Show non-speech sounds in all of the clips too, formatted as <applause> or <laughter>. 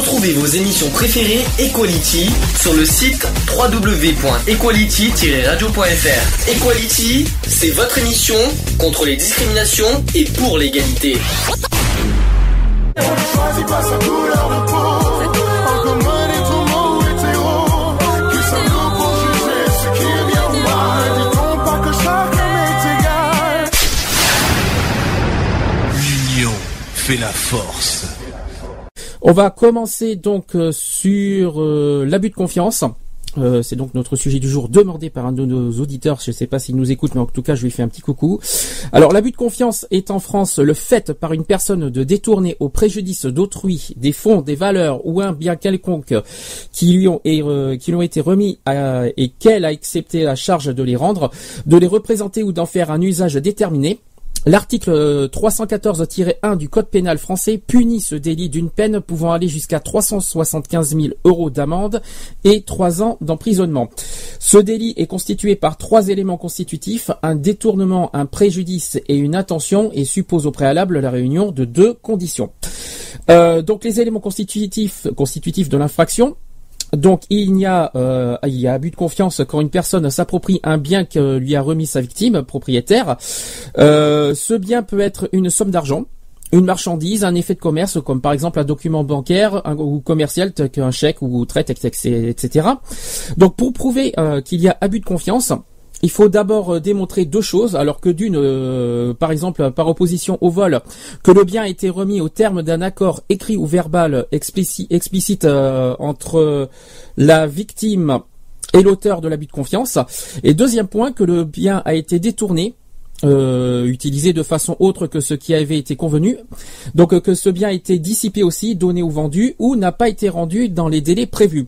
Retrouvez vos émissions préférées Equality sur le site www.equality-radio.fr. Equality, c'est votre émission contre les discriminations et pour l'égalité. L'union fait la force. On va commencer donc euh, sur euh, l'abus de confiance. Euh, c'est donc notre sujet du jour demandé par un de nos auditeurs. Je ne sais pas s'il nous écoute, mais en tout cas, je lui fais un petit coucou. Alors, l'abus de confiance est en France le fait par une personne de détourner au préjudice d'autrui des fonds, des valeurs ou un bien quelconque qui lui ont, été remis et qu'elle a accepté la charge de les rendre, de les représenter ou d'en faire un usage déterminé. L'article euh, 314-1 du Code pénal français punit ce délit d'une peine pouvant aller jusqu'à 375 000 euros d'amende et 3 ans d'emprisonnement. Ce délit est constitué par trois éléments constitutifs, un détournement, un préjudice et une intention et suppose au préalable la réunion de deux conditions. Euh, donc les éléments constitutifs, constitutifs de l'infraction, donc il y a euh, il y a abus de confiance quand une personne s'approprie un bien que lui a remis sa victime propriétaire. Euh, ce bien peut être une somme d'argent, une marchandise, un effet de commerce comme par exemple un document bancaire ou commercial tel qu'un chèque ou traite, etc. Donc pour prouver euh, qu'il y a abus de confiance, il faut d'abord euh, démontrer deux choses, alors que d'une, euh, par exemple, par opposition au vol, que le bien a été remis au terme d'un accord écrit ou verbal explici- explicite euh, entre la victime et l'auteur de l'abus de confiance. Et deuxième point, que le bien a été détourné. utilisé de façon autre que ce qui avait été convenu, donc que ce bien a été dissipé aussi, donné ou vendu, ou n'a pas été rendu dans les délais prévus.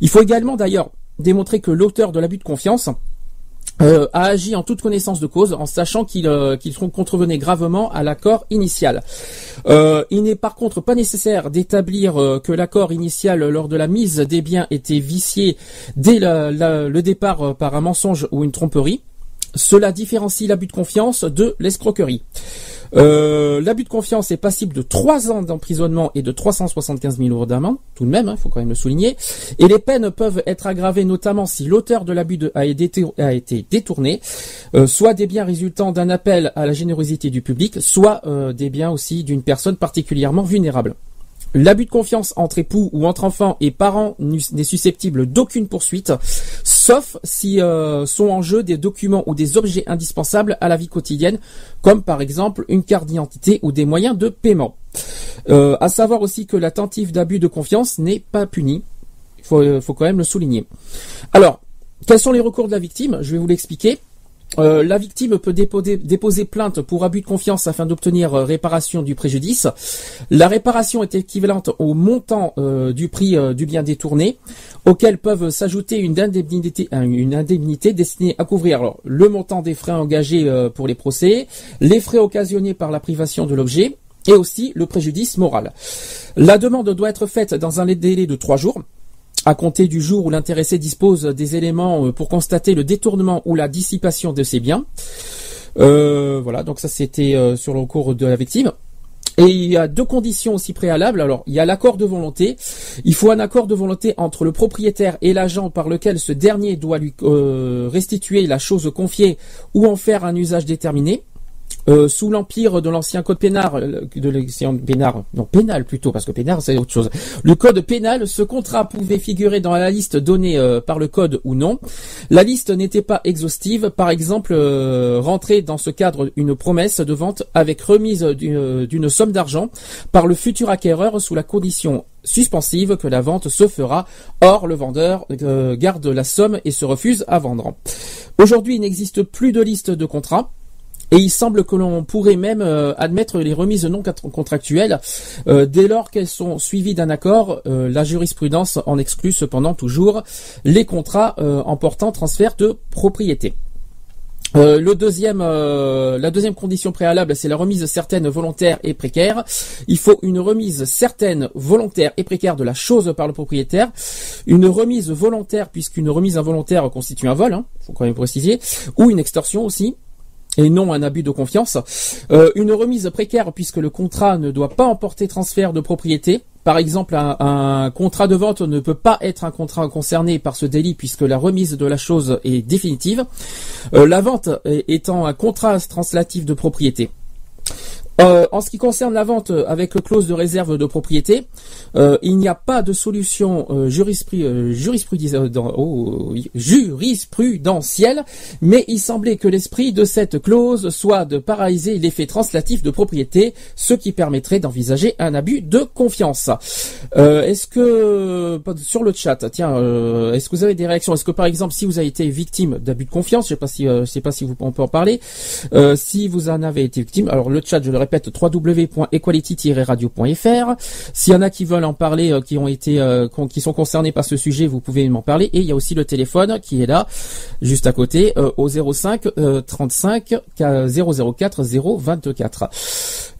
Il faut également d'ailleurs démontrer que l'auteur de l'abus de confiance euh, a agi en toute connaissance de cause, en sachant qu'il euh, contrevenait gravement à l'accord initial. Euh, il n'est par contre pas nécessaire d'établir euh, que l'accord initial lors de la mise des biens était vicié dès le départ par un mensonge ou une tromperie. Cela différencie l'abus de confiance de l'escroquerie. Euh, l'abus de confiance est passible de 3 ans d'emprisonnement et de 375 000 euros d'amende, tout de même, il faut quand même le souligner. Et les peines peuvent être aggravées notamment si l'auteur de l'abus de- a été a été détourné, euh, soit des biens résultant d'un appel à la générosité du public, soit euh, des biens aussi d'une personne particulièrement vulnérable. L'abus de confiance entre époux ou entre enfants et parents n'est susceptible d'aucune poursuite, sauf si euh, sont en jeu des documents ou des objets indispensables à la vie quotidienne, comme par exemple une carte d'identité ou des moyens de paiement. Euh, à savoir aussi que la tentative d'abus de confiance n'est pas punie. Il faut, euh, faut quand même le souligner. Alors, quels sont les recours de la victime? Je vais vous l'expliquer. Euh, la victime peut déposer, plainte pour abus de confiance afin d'obtenir euh, réparation du préjudice. La réparation est équivalente au montant euh, du prix du bien détourné, auquel peuvent s'ajouter une indemnité, destinée à couvrir le montant des frais engagés pour les procès, les frais occasionnés par la privation de l'objet et aussi le préjudice moral. La demande doit être faite dans un délai de trois jours à compter du jour où l'intéressé dispose des éléments euh, pour constater le détournement ou la dissipation de ses biens. Euh, voilà, donc ça c'était euh, sur le recours de la victime. Et il y a deux conditions aussi préalables. Alors, il y a l'accord de volonté. Il faut un accord de volonté entre le propriétaire et l'agent par lequel ce dernier doit lui restituer la chose confiée ou en faire un usage déterminé. Euh, sous l'empire de l'ancien code pénal, euh, de l'ancien non pénal plutôt, parce que pénal c'est autre chose. Le code pénal, ce contrat pouvait figurer dans la liste donnée euh, par le code ou non. La liste n'était pas exhaustive. Par exemple, rentrer dans ce cadre une promesse de vente avec remise d'une somme d'argent par le futur acquéreur sous la condition suspensive que la vente se fera. Or, le vendeur garde la somme et se refuse à vendre. Aujourd'hui, il n'existe plus de liste de contrats. Et il semble que l'on pourrait même euh, admettre les remises non contractuelles euh, dès lors qu'elles sont suivies d'un accord. Euh, la jurisprudence en exclut cependant toujours les contrats euh, en portant transfert de propriété. La deuxième condition préalable, c'est la remise certaine, volontaire et précaire. Il faut une remise certaine, volontaire et précaire de la chose par le propriétaire. Une remise volontaire, puisqu'une remise involontaire constitue un vol, hein, faut quand même préciser, ou une extorsion aussi. Et non un abus de confiance. Euh, une remise précaire puisque le contrat ne doit pas emporter transfert de propriété. Par exemple, un, contrat de vente ne peut pas être un contrat concerné par ce délit puisque la remise de la chose est définitive. Euh, la vente étant un contrat translatif de propriété. Euh, en ce qui concerne la vente avec clause de réserve de propriété, euh, il n'y a pas de solution euh, oh, jurisprudentielle, mais il semblait que l'esprit de cette clause soit de paralyser l'effet translatif de propriété, ce qui permettrait d'envisager un abus de confiance. est-ce que sur le chat, tiens, est-ce que vous avez des réactions? Est-ce que par exemple, si vous avez été victime d'abus de confiance, je je sais pas si vous on peut en parler, si vous en avez été victime, alors le chat, je le répète, www.equality-radio.fr. S'il y en a qui veulent en parler, euh, qui ont été, euh, qui sont concernés par ce sujet, vous pouvez m'en parler. Et il y a aussi le téléphone qui est là, juste à côté, euh, au 05 35 004 024.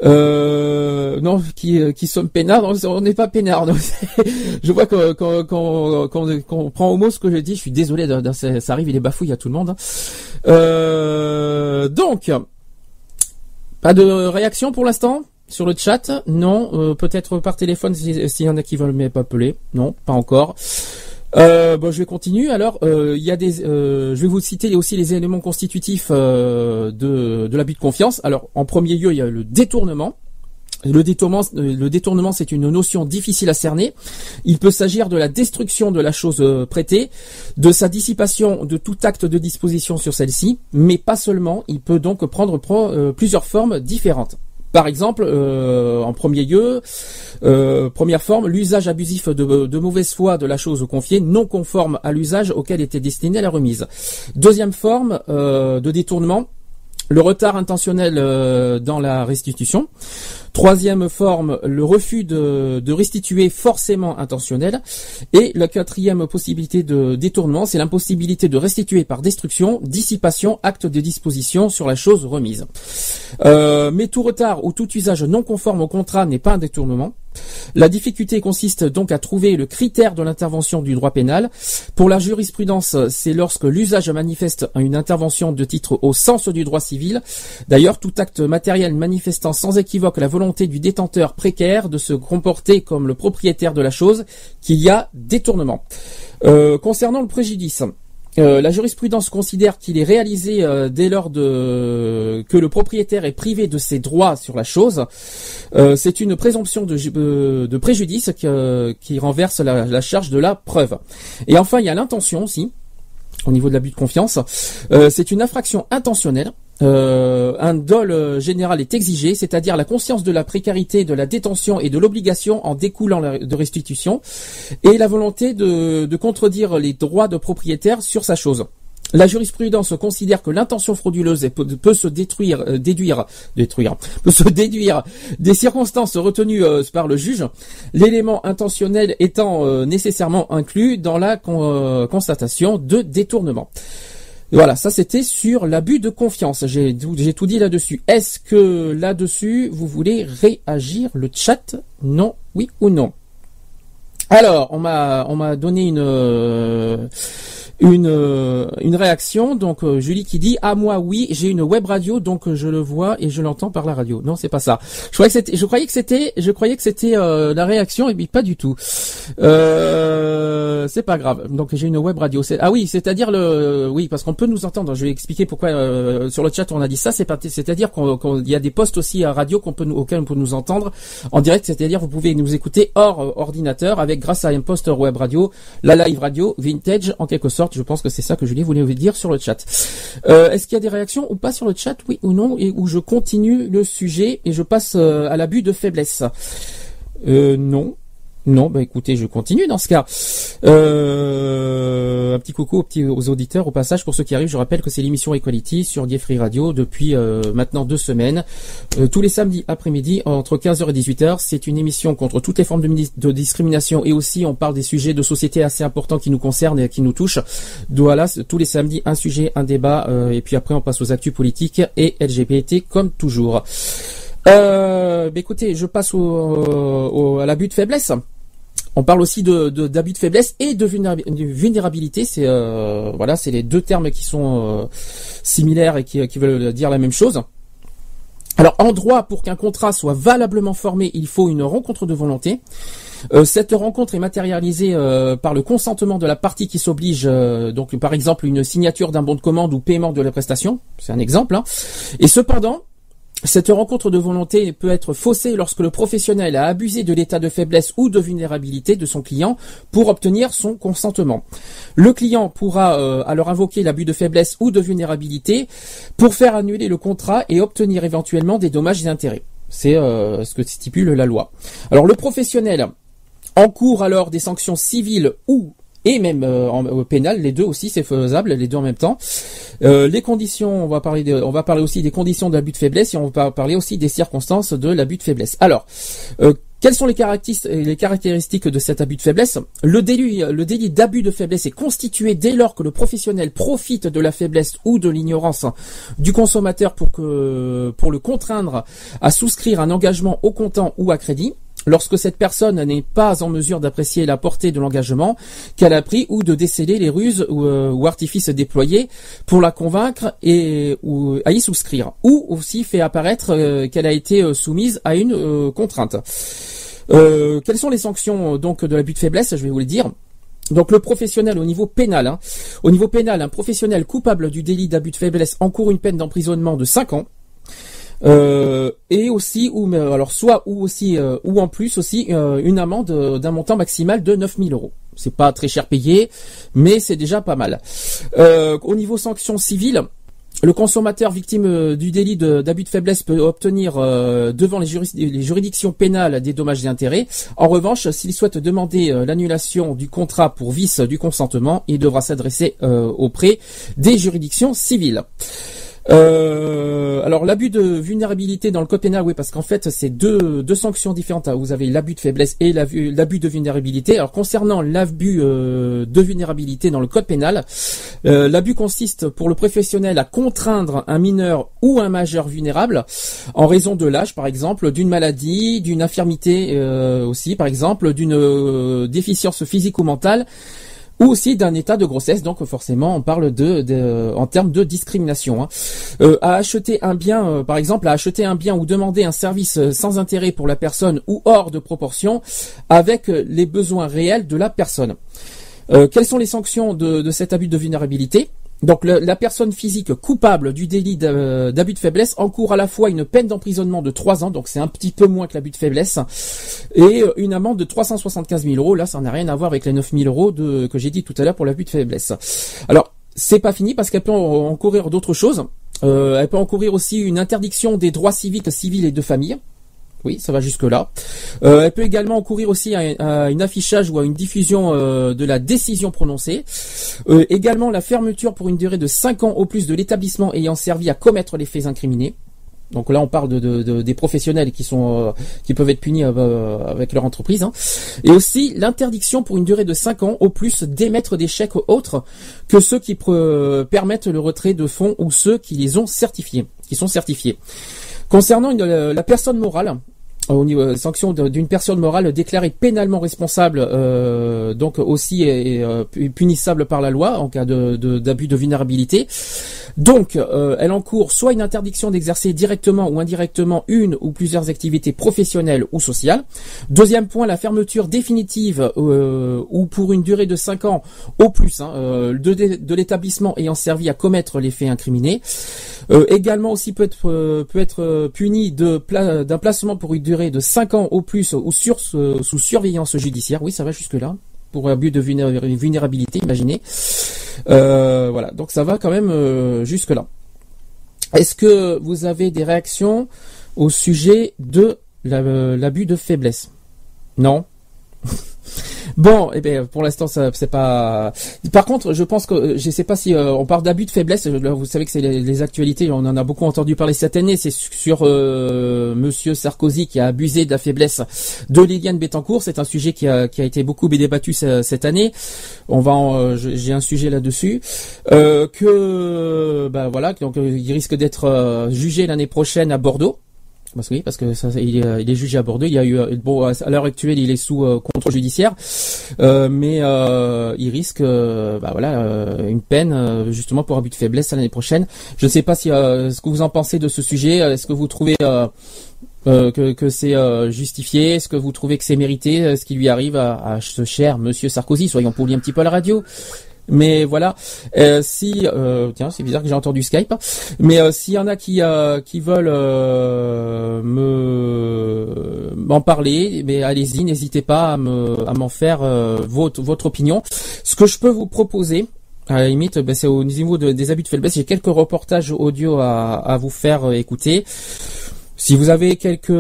Euh, non, qui, qui sommes peinards, on n'est pas peinards. <laughs> je vois qu'on qu'on prend au mot ce que je dis. Je suis désolé, ça arrive, il est bafouille à tout le monde. Euh, donc, pas de réaction pour l'instant sur le chat? Non. Euh, peut-être par téléphone s'il y en a qui veulent m'appeler. Non, pas encore. Euh, bon, je vais continuer. Alors, euh, il y a des, je vais vous citer aussi les éléments constitutifs de, de l'abus de confiance. Alors, en premier lieu, il y a le détournement. Le détournement, euh, le détournement, c'est une notion difficile à cerner. Il peut s'agir de la destruction de la chose euh, prêtée, de sa dissipation de tout acte de disposition sur celle-ci, mais pas seulement. Il peut donc prendre euh, plusieurs formes différentes. Par exemple, en premier lieu, première forme, l'usage abusif de, mauvaise foi de la chose confiée, non conforme à l'usage auquel était destinée la remise. Deuxième forme de détournement, le retard intentionnel dans la restitution. Troisième forme, le refus de, restituer forcément intentionnel. Et la quatrième possibilité de détournement, c'est l'impossibilité de restituer par destruction, dissipation, acte de disposition sur la chose remise. Euh, mais tout retard ou tout usage non conforme au contrat n'est pas un détournement. La difficulté consiste donc à trouver le critère de l'intervention du droit pénal. Pour la jurisprudence, c'est lorsque l'usage manifeste une intervention de titre au sens du droit civil. D'ailleurs, tout acte matériel manifestant sans équivoque la volonté du détenteur précaire de se comporter comme le propriétaire de la chose, qu'il y a détournement. Euh, concernant le préjudice, euh, la jurisprudence considère qu'il est réalisé euh, dès lors que le propriétaire est privé de ses droits sur la chose. C'est une présomption de, préjudice qui, renverse la, charge de la preuve. Et enfin, il y a l'intention aussi, au niveau de l'abus de confiance. c'est une infraction intentionnelle euh, un dol général est exigé, c'est-à-dire la conscience de la précarité, de la détention et de l'obligation en découlant de restitution, et la volonté de, contredire les droits de propriétaire sur sa chose. La jurisprudence considère que l'intention frauduleuse peut, se détruire, euh, déduire, détruire, <laughs> peut se déduire des circonstances retenues euh, par le juge, l'élément intentionnel étant nécessairement inclus dans la constatation de détournement. Voilà, ça c'était sur l'abus de confiance. J'ai tout dit là-dessus. Est-ce que là-dessus, vous voulez réagir? Le chat Non, oui ou non? Alors, on m'a on m'a donné une euh, une, euh, une réaction. Donc euh, Julie qui dit à ah, moi oui j'ai une web radio donc je le vois et je l'entends par la radio. Non c'est pas ça. Je croyais que c'était je croyais que c'était je croyais que c'était la réaction et puis pas du tout. C'est pas grave. Donc j'ai une web radio. Ah oui c'est-à-dire le oui parce qu'on peut nous entendre. Je vais expliquer pourquoi sur le chat on a dit ça. C'est pas c'est-à-dire qu'il y a des postes aussi à radio qu'on peut auxquels on peut nous entendre en direct. C'est-à-dire vous pouvez nous écouter hors ordinateur avec grâce à un poste web radio, la live radio vintage en quelque sorte je pense que c'est ça que Julie voulait vous dire sur le chat. Euh, est-ce qu'il y a des réactions ou pas sur le chat, oui ou non, et où je continue le sujet et je passe euh, à l'abus de faiblesse? Euh, Non. Non, bah écoutez, je continue dans ce cas. Euh, un petit coucou aux, auditeurs au passage pour ceux qui arrivent. Je rappelle que c'est l'émission Equality sur Gay Radio depuis euh, maintenant deux semaines, euh, tous les samedis après-midi entre 15h et 18h. C'est une émission contre toutes les formes de, discrimination et aussi on parle des sujets de société assez importants qui nous concernent et qui nous touchent. Voilà, tous les samedis un sujet, un débat et puis après on passe aux actus politiques et LGBT comme toujours. Euh, bah, écoutez, je passe au, à l'abus de faiblesse. On parle aussi de d'abus de, faiblesse et de vulnérabilité. C'est voilà, c'est les deux termes qui sont similaires et qui, qui veulent dire la même chose. Alors en droit, pour qu'un contrat soit valablement formé, il faut une rencontre de volonté. Euh, cette rencontre est matérialisée euh, par le consentement de la partie qui s'oblige, euh, donc par exemple une signature d'un bon de commande ou paiement de la prestation, c'est un exemple. Hein. Et cependant, cette rencontre de volonté peut être faussée lorsque le professionnel a abusé de l'état de faiblesse ou de vulnérabilité de son client pour obtenir son consentement. Le client pourra euh, alors invoquer l'abus de faiblesse ou de vulnérabilité pour faire annuler le contrat et obtenir éventuellement des dommages et intérêts. C'est euh, ce que stipule la loi. Alors le professionnel encourt alors des sanctions civiles ou et même euh, en, pénal, les deux aussi c'est faisable, les deux en même temps. Euh, les conditions, on va parler on va parler aussi des conditions de l'abus de faiblesse et on va parler aussi des circonstances de l'abus de faiblesse. Alors, euh, quelles sont les caractéristiques, de cet abus de faiblesse? Le délit, le délit d'abus de faiblesse est constitué dès lors que le professionnel profite de la faiblesse ou de l'ignorance du consommateur pour que, pour le contraindre à souscrire un engagement au comptant ou à crédit lorsque cette personne n'est pas en mesure d'apprécier la portée de l'engagement qu'elle a pris ou de déceler les ruses ou, euh, artifices déployés pour la convaincre et ou, à y souscrire, ou aussi fait apparaître euh, qu'elle a été euh, soumise à une contrainte. quelles sont les sanctions donc de l'abus de faiblesse? Je vais vous les dire. Donc le professionnel au niveau pénal, hein. au niveau pénal, un professionnel coupable du délit d'abus de faiblesse encourt une peine d'emprisonnement de 5 ans. Euh, et aussi ou alors soit ou aussi euh, ou en plus aussi euh, une amende d'un montant maximal de 9000 euros. C'est pas très cher payé, mais c'est déjà pas mal. au niveau sanctions civiles, le consommateur victime du délit d'abus de, faiblesse peut obtenir devant les, les, juridictions pénales des dommages et intérêts. En revanche, s'il souhaite demander l'annulation du contrat pour vice du consentement, il devra s'adresser auprès des juridictions civiles. Euh, alors l'abus de vulnérabilité dans le code pénal, oui, parce qu'en fait c'est deux, sanctions différentes. Vous avez l'abus de faiblesse et l'abus de vulnérabilité. Alors concernant l'abus euh, de vulnérabilité dans le code pénal, euh, l'abus consiste pour le professionnel à contraindre un mineur ou un majeur vulnérable en raison de l'âge, par exemple, d'une maladie, d'une infirmité aussi, par exemple, d'une déficience physique ou mentale ou aussi d'un état de grossesse. Donc forcément, on parle de, en termes de discrimination. Hein. Euh, à acheter un bien, euh, par exemple, à acheter un bien ou demander un service euh, sans intérêt pour la personne ou hors de proportion avec les besoins réels de la personne. quelles sont les sanctions de, de cet abus de vulnérabilité? Donc la personne physique coupable du délit d'abus de faiblesse encourt à la fois une peine d'emprisonnement de 3 ans, donc c'est un petit peu moins que l'abus de faiblesse, et euh, une amende de 375 000 euros. Là, ça n'a rien à voir avec les 9 000 euros de, que j'ai dit tout à l'heure pour l'abus de faiblesse. Alors, c'est pas fini parce qu'elle peut encourir d'autres choses. Euh, elle peut encourir aussi une interdiction des droits civiques, civils et de famille. Oui, ça va jusque là. Euh, elle peut également encourir aussi à, un affichage ou à une diffusion euh, de la décision prononcée. Euh, également la fermeture pour une durée de 5 ans au plus de l'établissement ayant servi à commettre les faits incriminés. Donc là, on parle de, des professionnels qui sont qui peuvent être punis avec leur entreprise. Hein. Et aussi l'interdiction pour une durée de 5 ans au plus d'émettre des chèques autres que ceux qui permettent le retrait de fonds ou ceux qui les ont qui sont certifiés. Concernant la personne morale, au niveau euh, sanction d'une personne morale déclarée pénalement responsable, euh, donc aussi et, euh, punissable par la loi en cas d'abus de, d'abus de, vulnérabilité. Donc, euh, elle encourt soit une interdiction d'exercer directement ou indirectement une ou plusieurs activités professionnelles ou sociales. Deuxième point, la fermeture définitive ou pour une durée de 5 ans au plus hein, de, de l'établissement ayant servi à commettre les faits incriminés. également aussi peut être puni d'un placement pour une durée de 5 ans au plus ou sous surveillance judiciaire. Oui, ça va jusque-là. Pour but de vulnérabilité, imaginez. Euh, voilà, donc ça va quand même euh, jusque-là. Est-ce que vous avez des réactions au sujet de l'abus de faiblesse? Non Bon, eh bien, pour l'instant, ça c'est pas. Par contre, je pense que euh, je sais pas si euh, on parle d'abus de faiblesse. vous savez que c'est les, actualités. On en a beaucoup entendu parler cette année. C'est sur euh, Monsieur Sarkozy qui a abusé de la faiblesse de Liliane Bettencourt. C'est un sujet qui a, qui a été beaucoup débattu cette année. On va, j'ai un sujet là-dessus. que, ben voilà, donc il risque d'être jugé l'année prochaine à Bordeaux. Parce que oui, parce que ça, il, est, il est jugé à Bordeaux. Il y a eu bon à l'heure actuelle, il est sous contrôle judiciaire, mais il risque, bah voilà, une peine justement pour abus de faiblesse l'année prochaine. Je ne sais pas si ce que vous en pensez de ce sujet. Est-ce que vous trouvez euh, que, que c'est euh, justifié? Est-ce que vous trouvez que c'est mérité? Euh, ce qui lui arrive à, à, ce cher Monsieur Sarkozy Soyons polis un petit peu à la radio. Mais voilà, si tiens, c'est bizarre que j'ai entendu Skype. Mais s'il y en a qui qui veulent me m'en parler, mais allez-y, n'hésitez pas à me à m'en faire votre votre opinion. Ce que je peux vous proposer, à la limite, ben, c'est au niveau des abus de faiblesse. J'ai quelques reportages audio à, à vous faire écouter. Si vous avez quelques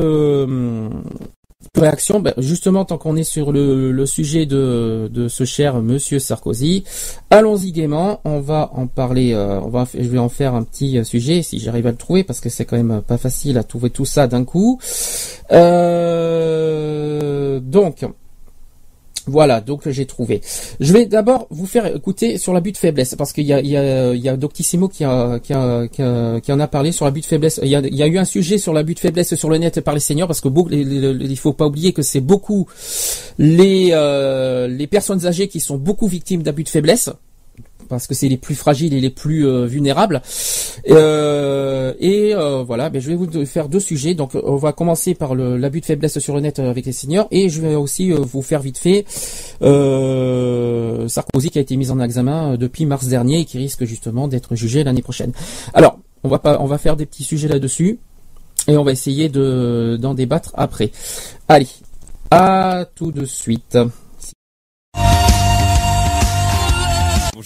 réactions, ben, justement, tant qu'on est sur le, sujet de, ce cher Monsieur Sarkozy, allons-y gaiement. On va en parler. Euh, on va, je vais en faire un petit sujet si j'arrive à le trouver parce que c'est quand même pas facile à trouver tout ça d'un coup. Euh, donc. Voilà, donc j'ai trouvé. Je vais d'abord vous faire écouter sur l'abus de faiblesse, parce qu'il y a, y Doctissimo qui, en a parlé sur l'abus de faiblesse. Il y, a, eu un sujet sur l'abus de faiblesse sur le net par les seniors, parce que beaucoup, il faut pas oublier que c'est beaucoup euh, les personnes âgées qui sont beaucoup victimes d'abus de faiblesse parce que c'est les plus fragiles et les plus euh, vulnérables. Euh, et euh, voilà, ben, je vais vous faire deux sujets. Donc on va commencer par l'abus de faiblesse sur le net avec les seniors et je vais aussi vous faire vite fait Sarkozy qui a été mis en examen depuis mars dernier et qui risque justement d'être jugé l'année prochaine. Alors on va faire des petits sujets là-dessus et on va essayer de d'en débattre après. Allez, à tout de suite.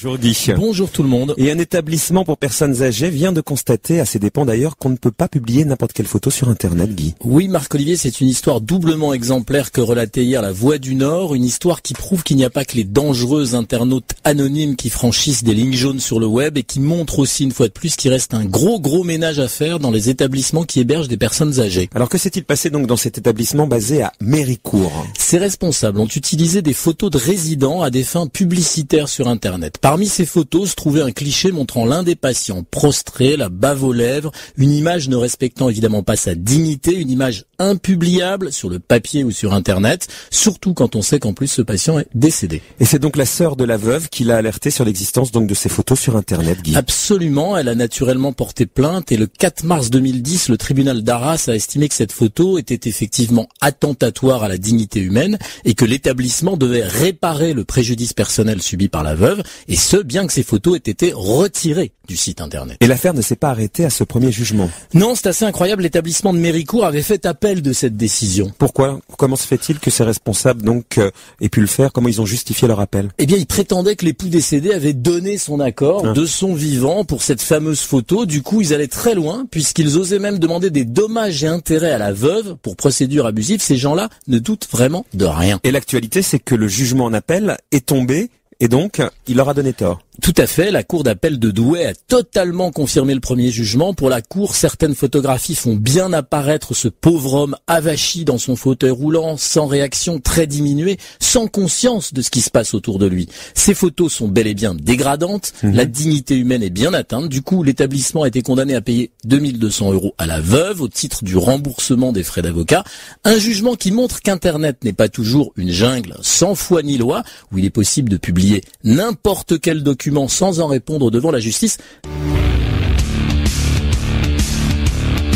Bonjour Guy. Bonjour tout le monde. Et un établissement pour personnes âgées vient de constater, à ses dépens d'ailleurs, qu'on ne peut pas publier n'importe quelle photo sur Internet, Guy. Oui, Marc-Olivier, c'est une histoire doublement exemplaire que relatait hier la Voix du Nord, une histoire qui prouve qu'il n'y a pas que les dangereux internautes anonymes qui franchissent des lignes jaunes sur le web et qui montre aussi une fois de plus qu'il reste un gros gros ménage à faire dans les établissements qui hébergent des personnes âgées. Alors que s'est-il passé donc dans cet établissement basé à Méricourt? Ces responsables ont utilisé des photos de résidents à des fins publicitaires sur Internet. Parmi ces photos se trouvait un cliché montrant l'un des patients prostré, la bave aux lèvres, une image ne respectant évidemment pas sa dignité, une image impubliable sur le papier ou sur Internet, surtout quand on sait qu'en plus ce patient est décédé. Et c'est donc la sœur de la veuve qui l'a alerté sur l'existence donc de ces photos sur Internet, Guy. Absolument, elle a naturellement porté plainte et le 4 mars 2010, le tribunal d'Arras a estimé que cette photo était effectivement attentatoire à la dignité humaine et que l'établissement devait réparer le préjudice personnel subi par la veuve et ce, bien que ces photos aient été retirées du site internet. Et l'affaire ne s'est pas arrêtée à ce premier jugement. Non, c'est assez incroyable. L'établissement de Méricourt avait fait appel de cette décision. Pourquoi? Comment se fait-il que ces responsables donc euh, aient pu le faire? Comment ils ont justifié leur appel? Eh bien, ils prétendaient que l'époux décédé avait donné son accord hein. de son vivant pour cette fameuse photo. Du coup, ils allaient très loin puisqu'ils osaient même demander des dommages et intérêts à la veuve pour procédure abusive. Ces gens-là ne doutent vraiment de rien. Et l'actualité, c'est que le jugement en appel est tombé et donc, il leur a donné tort. Tout à fait. La cour d'appel de Douai a totalement confirmé le premier jugement. Pour la cour, certaines photographies font bien apparaître ce pauvre homme avachi dans son fauteuil roulant, sans réaction, très diminuée, sans conscience de ce qui se passe autour de lui. Ces photos sont bel et bien dégradantes. Mhm. La dignité humaine est bien atteinte. Du coup, l'établissement a été condamné à payer 2200 euros à la veuve au titre du remboursement des frais d'avocat. Un jugement qui montre qu'Internet n'est pas toujours une jungle sans foi ni loi, où il est possible de publier n'importe quel document sans en répondre devant la justice.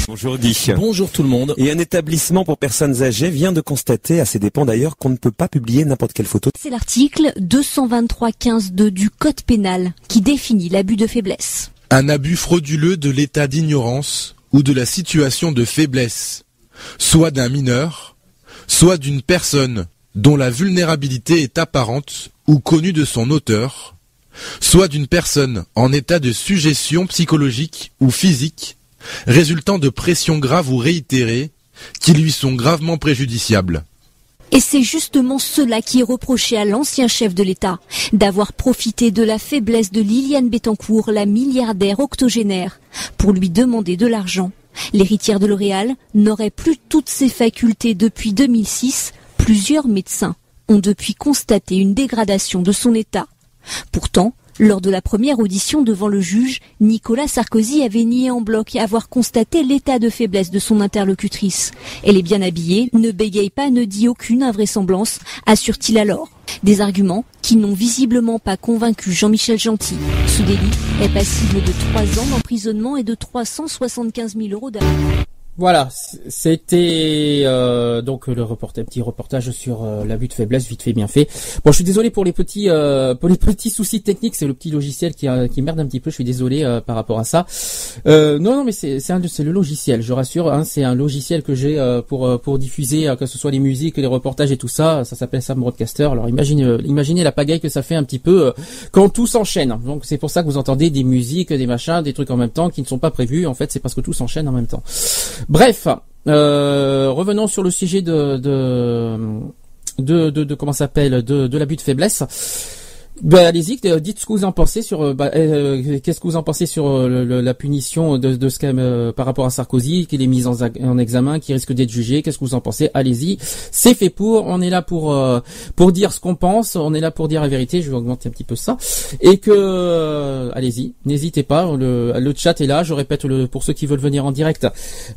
Bonjour Guy. Bonjour tout le monde. Et un établissement pour personnes âgées vient de constater, à ses dépens d'ailleurs, qu'on ne peut pas publier n'importe quelle photo. C'est l'article 223.15.2 du Code pénal qui définit l'abus de faiblesse. Un abus frauduleux de l'état d'ignorance ou de la situation de faiblesse, soit d'un mineur, soit d'une personne dont la vulnérabilité est apparente ou connue de son auteur, soit d'une personne en état de suggestion psychologique ou physique, résultant de pressions graves ou réitérées, qui lui sont gravement préjudiciables. Et c'est justement cela qui est reproché à l'ancien chef de l'État, d'avoir profité de la faiblesse de Liliane Bettencourt, la milliardaire octogénaire, pour lui demander de l'argent. L'héritière de L'Oréal n'aurait plus toutes ses facultés depuis 2006 Plusieurs médecins ont depuis constaté une dégradation de son état. Pourtant, Lors de la première audition devant le juge, Nicolas Sarkozy avait nié en bloc avoir constaté l'état de faiblesse de son interlocutrice. Elle est bien habillée, ne bégaye pas, ne dit aucune invraisemblance, assure-t-il alors. Des arguments qui n'ont visiblement pas convaincu Jean-Michel Gentil. Ce délit est passible de 3 ans d'emprisonnement et de 375 000 euros d'amende. Voilà, c'était euh, donc le petit reportage sur euh, l'abus de faiblesse, vite fait, bien fait. Bon, je suis désolé pour les petits, euh, pour les <laughs> petits soucis techniques, c'est le petit logiciel qui, qui merde un petit peu. Je suis désolé par rapport à ça. non, non, mais c'est c'est le logiciel, je rassure. Hein, c'est un logiciel que j'ai pour pour diffuser, que ce soit les musiques, les reportages et tout ça. Ça s'appelle Sam Broadcaster. Alors imaginez, imaginez la pagaille que ça fait un petit peu quand tout s'enchaîne. Donc c'est pour ça que vous entendez des musiques, des machins, des trucs en même temps qui ne sont pas prévus. En fait, c'est parce que tout s'enchaîne en même temps. Bref, euh, revenons sur le sujet de de de, de, de comment s'appelle de, de l'abus de faiblesse. Ben allez-y, euh, dites ce que vous en pensez sur euh, bah, euh, qu'est-ce que vous en pensez sur la punition de, de ce par rapport à Sarkozy, qu'il est mis en, en examen, qui risque d'être jugé. Qu'est-ce que vous en pensez? Allez-y, c'est fait pour. On est là pour pour dire ce qu'on pense. On est là pour dire la vérité. Je vais augmenter un petit peu ça et que allez-y, n'hésitez pas. Le, le chat est là. Je répète le pour ceux qui veulent venir en direct.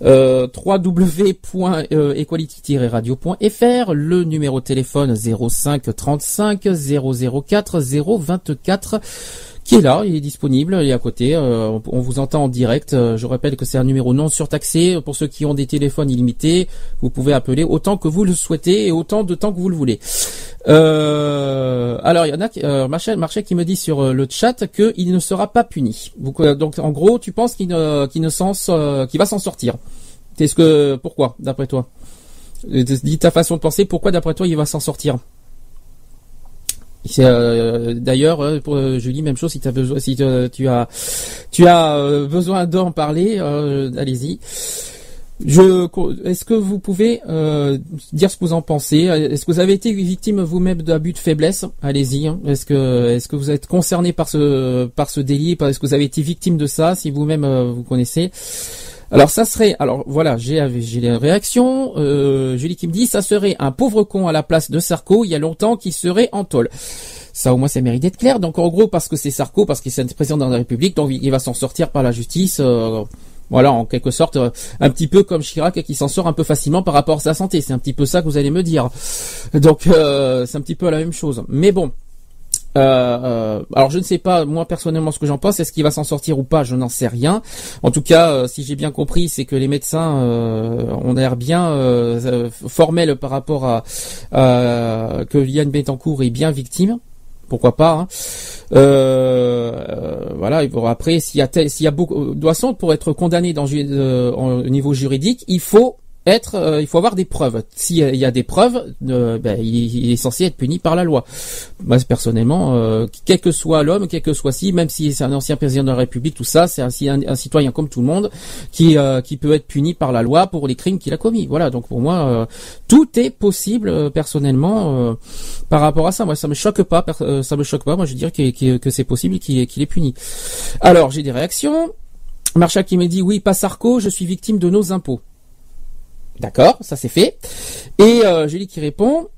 Euh, www.equality-radio.fr le numéro de téléphone 05 35 004 024 qui est là, il est disponible, il est à côté, euh, on, vous entend en direct. Euh, je rappelle que c'est un numéro non surtaxé. Pour ceux qui ont des téléphones illimités, vous pouvez appeler autant que vous le souhaitez et autant de temps que vous le voulez. Euh, alors il y en a, euh, qui me dit sur le chat qu'il ne sera pas puni. Donc, en gros, tu penses qu'il ne, qu'il ne qu'il va s'en sortir. Qu'est-ce que, pourquoi, d'après toi Dis ta façon de penser. Pourquoi, d'après toi, il va s'en sortir euh, D'ailleurs, euh, pour euh, Julie, même chose. Si, as besoin, si tu as, tu as besoin d'en parler, allez-y. Je, est-ce que vous pouvez dire ce que vous en pensez? Est-ce que vous avez été victime vous-même d'abus de faiblesse? Allez-y. Hein. Est-ce que, est-ce que vous êtes concerné par ce, par ce délit? Est-ce que vous avez été victime de ça? Si vous-même vous connaissez. Alors ça serait, alors voilà, j'ai j'ai les réactions. Euh, Julie qui me dit, ça serait un pauvre con à la place de Sarko il y a longtemps qui serait en tôle. Ça au moins ça mérite d'être clair. Donc en gros parce que c'est Sarko, parce qu'il est président de la République, donc il va s'en sortir par la justice. Euh, voilà, en quelque sorte, euh, un petit peu comme Chirac qui s'en sort un peu facilement par rapport à sa santé. C'est un petit peu ça que vous allez me dire. Donc euh, c'est un petit peu la même chose. Mais bon, euh, alors je ne sais pas moi personnellement ce que j'en pense. Est-ce qu'il va s'en sortir ou pas? Je n'en sais rien. En tout cas, si j'ai bien compris, c'est que les médecins ont l'air bien formels par rapport à que Yann Betancourt est bien victime. Pourquoi pas hein. Voilà. Après, s'il y a s'il y a beaucoup de façon pour être condamné dans au niveau juridique, il faut être, euh, il faut avoir des preuves. S'il y a des preuves, euh, ben, il, est censé être puni par la loi. Moi, personnellement, euh, quel que soit l'homme, quel que soit si, même si c'est un ancien président de la République, tout ça, c'est un, un, citoyen comme tout le monde qui qui peut être puni par la loi pour les crimes qu'il a commis. Voilà. Donc pour moi, tout est possible personnellement par rapport à ça. Moi, ça me choque pas. ça me choque pas. Moi, je dirais que, que c'est possible qu'il est puni. Alors, j'ai des réactions. Marshall qui me dit oui, pas Sarko, je suis victime de nos impôts. D'accord, ça c'est fait. Et euh, Julie qui répond,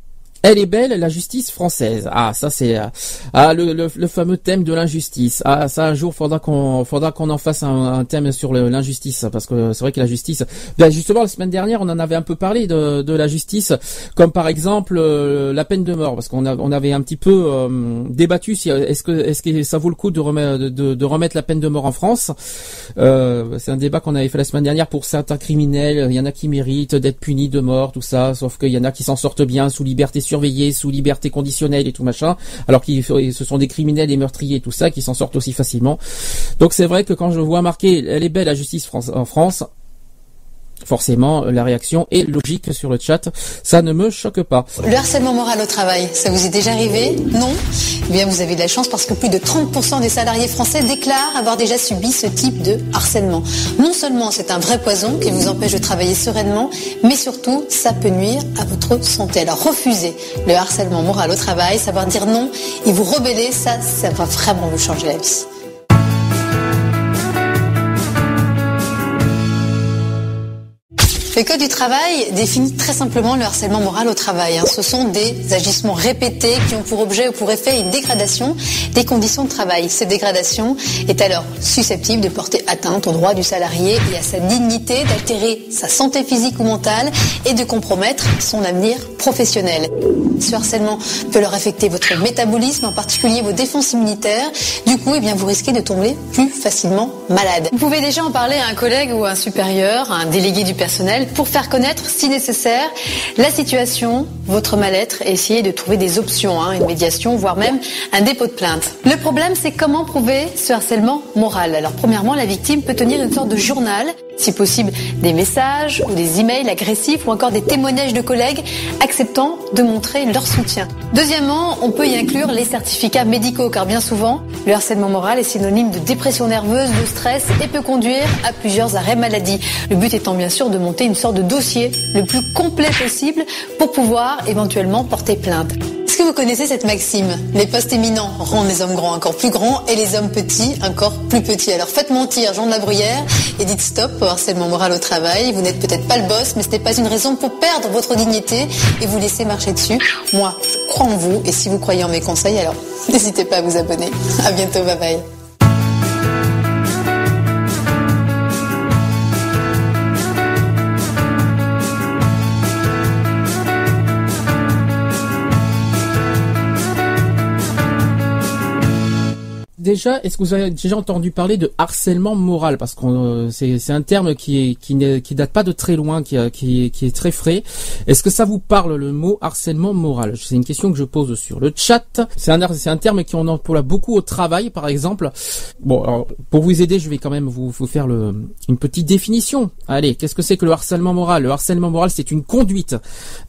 elle est belle, la justice française. Ah, ça c'est euh, ah le, le, le, fameux thème de l'injustice. Ah, ça un jour faudra qu'on faudra qu'on en fasse un, un thème sur l'injustice parce que c'est vrai que la justice. Ben justement la semaine dernière on en avait un peu parlé de, de la justice, comme par exemple euh, la peine de mort parce qu'on on avait un petit peu euh, débattu si est-ce que est-ce que ça vaut le coup de remettre de, de remettre la peine de mort en France? c'est un débat qu'on avait fait la semaine dernière pour certains criminels. Il y en a qui méritent d'être punis de mort, tout ça, sauf qu'il y en a qui s'en sortent bien sous liberté surveillés sous liberté conditionnelle et tout machin, alors qu'ils ce sont des criminels, des meurtriers et tout ça qui s'en sortent aussi facilement. Donc c'est vrai que quand je vois marquer elle est belle la justice en France, forcément, la réaction est logique sur le chat. Ça ne me choque pas. Le harcèlement moral au travail, ça vous est déjà arrivé Non Eh bien, vous avez de la chance parce que plus de 30% des salariés français déclarent avoir déjà subi ce type de harcèlement. Non seulement c'est un vrai poison qui vous empêche de travailler sereinement, mais surtout, ça peut nuire à votre santé. Alors refusez le harcèlement moral au travail, savoir dire non et vous rebeller, ça, ça va vraiment vous changer la vie. Le Code du travail définit très simplement le harcèlement moral au travail. Hein. Ce sont des agissements répétés qui ont pour objet ou pour effet une dégradation des conditions de travail. Cette dégradation est alors susceptible de porter atteinte aux droits du salarié et à sa dignité, d'altérer sa santé physique ou mentale et de compromettre son avenir professionnel. Ce harcèlement peut leur affecter votre métabolisme, en particulier vos défenses immunitaires. Du coup, eh bien, vous risquez de tomber plus facilement malade. Vous pouvez déjà en parler à un collègue ou à un supérieur, à un délégué du personnel, pour faire connaître, si nécessaire, la situation, votre mal-être et essayer de trouver des options, hein, une médiation, voire même un dépôt de plainte. Le problème, c'est comment prouver ce harcèlement moral. Alors, premièrement, la victime peut tenir une sorte de journal si possible des messages ou des emails agressifs ou encore des témoignages de collègues acceptant de montrer leur soutien. Deuxièmement, on peut y inclure les certificats médicaux car bien souvent, le harcèlement moral est synonyme de dépression nerveuse, de stress et peut conduire à plusieurs arrêts maladie. Le but étant bien sûr de monter une sorte de dossier le plus complet possible pour pouvoir éventuellement porter plainte. Est-ce que vous connaissez cette maxime Les postes éminents rendent les hommes grands encore plus grands et les hommes petits encore plus petits. Alors faites mentir Jean de la Bruyère et dites stop au harcèlement moral au travail. Vous n'êtes peut-être pas le boss, mais ce n'est pas une raison pour perdre votre dignité et vous laisser marcher dessus. Moi, je crois en vous et si vous croyez en mes conseils, alors <laughs> n'hésitez pas à vous abonner. À bientôt, bye bye. Déjà, est-ce que vous avez déjà entendu parler de harcèlement moral? Parce que euh, c'est un terme qui est, qui, qui date pas de très loin, qui, qui, est très frais. Est-ce que ça vous parle le mot harcèlement moral? C'est une question que je pose sur le chat. C'est un, un terme qui on emploie beaucoup au travail, par exemple. Bon, alors, pour vous aider, je vais quand même vous, vous faire le, une petite définition. Allez, qu'est-ce que c'est que le harcèlement moral? Le harcèlement moral, c'est une conduite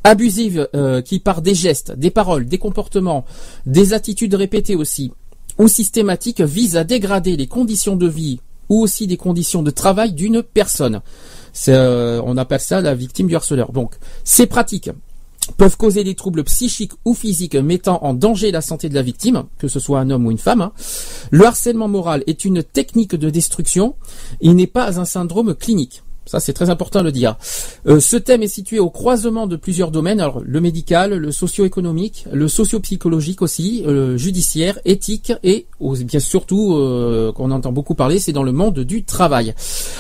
abusive euh, qui part des gestes, des paroles, des comportements, des attitudes répétées aussi ou systématique vise à dégrader les conditions de vie ou aussi des conditions de travail d'une personne. Euh, on appelle ça la victime du harceleur. Donc, ces pratiques peuvent causer des troubles psychiques ou physiques mettant en danger la santé de la victime, que ce soit un homme ou une femme. Le harcèlement moral est une technique de destruction, il n'est pas un syndrome clinique. Ça, c'est très important de le dire. Euh, ce thème est situé au croisement de plusieurs domaines, alors le médical, le socio-économique, le socio-psychologique aussi, le judiciaire, éthique et bien surtout euh, qu'on entend beaucoup parler, c'est dans le monde du travail.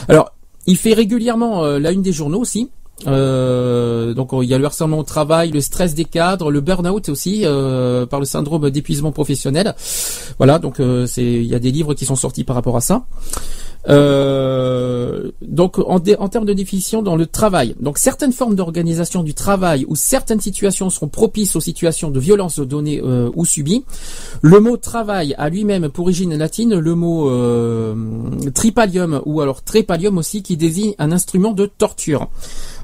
Alors, il fait régulièrement euh, la une des journaux aussi. donc il y a le harcèlement au travail, le stress des cadres, le burn-out aussi par le syndrome d'épuisement professionnel. Voilà, donc c'est il y a des livres qui sont sortis par rapport à ça. Euh, donc en, termes de définition dans le travail, donc certaines formes d'organisation du travail ou certaines situations seront propices aux situations de violence données euh, ou subies. Le mot travail a lui-même pour origine latine le mot euh, tripalium ou alors trépalium aussi qui désigne un instrument de torture.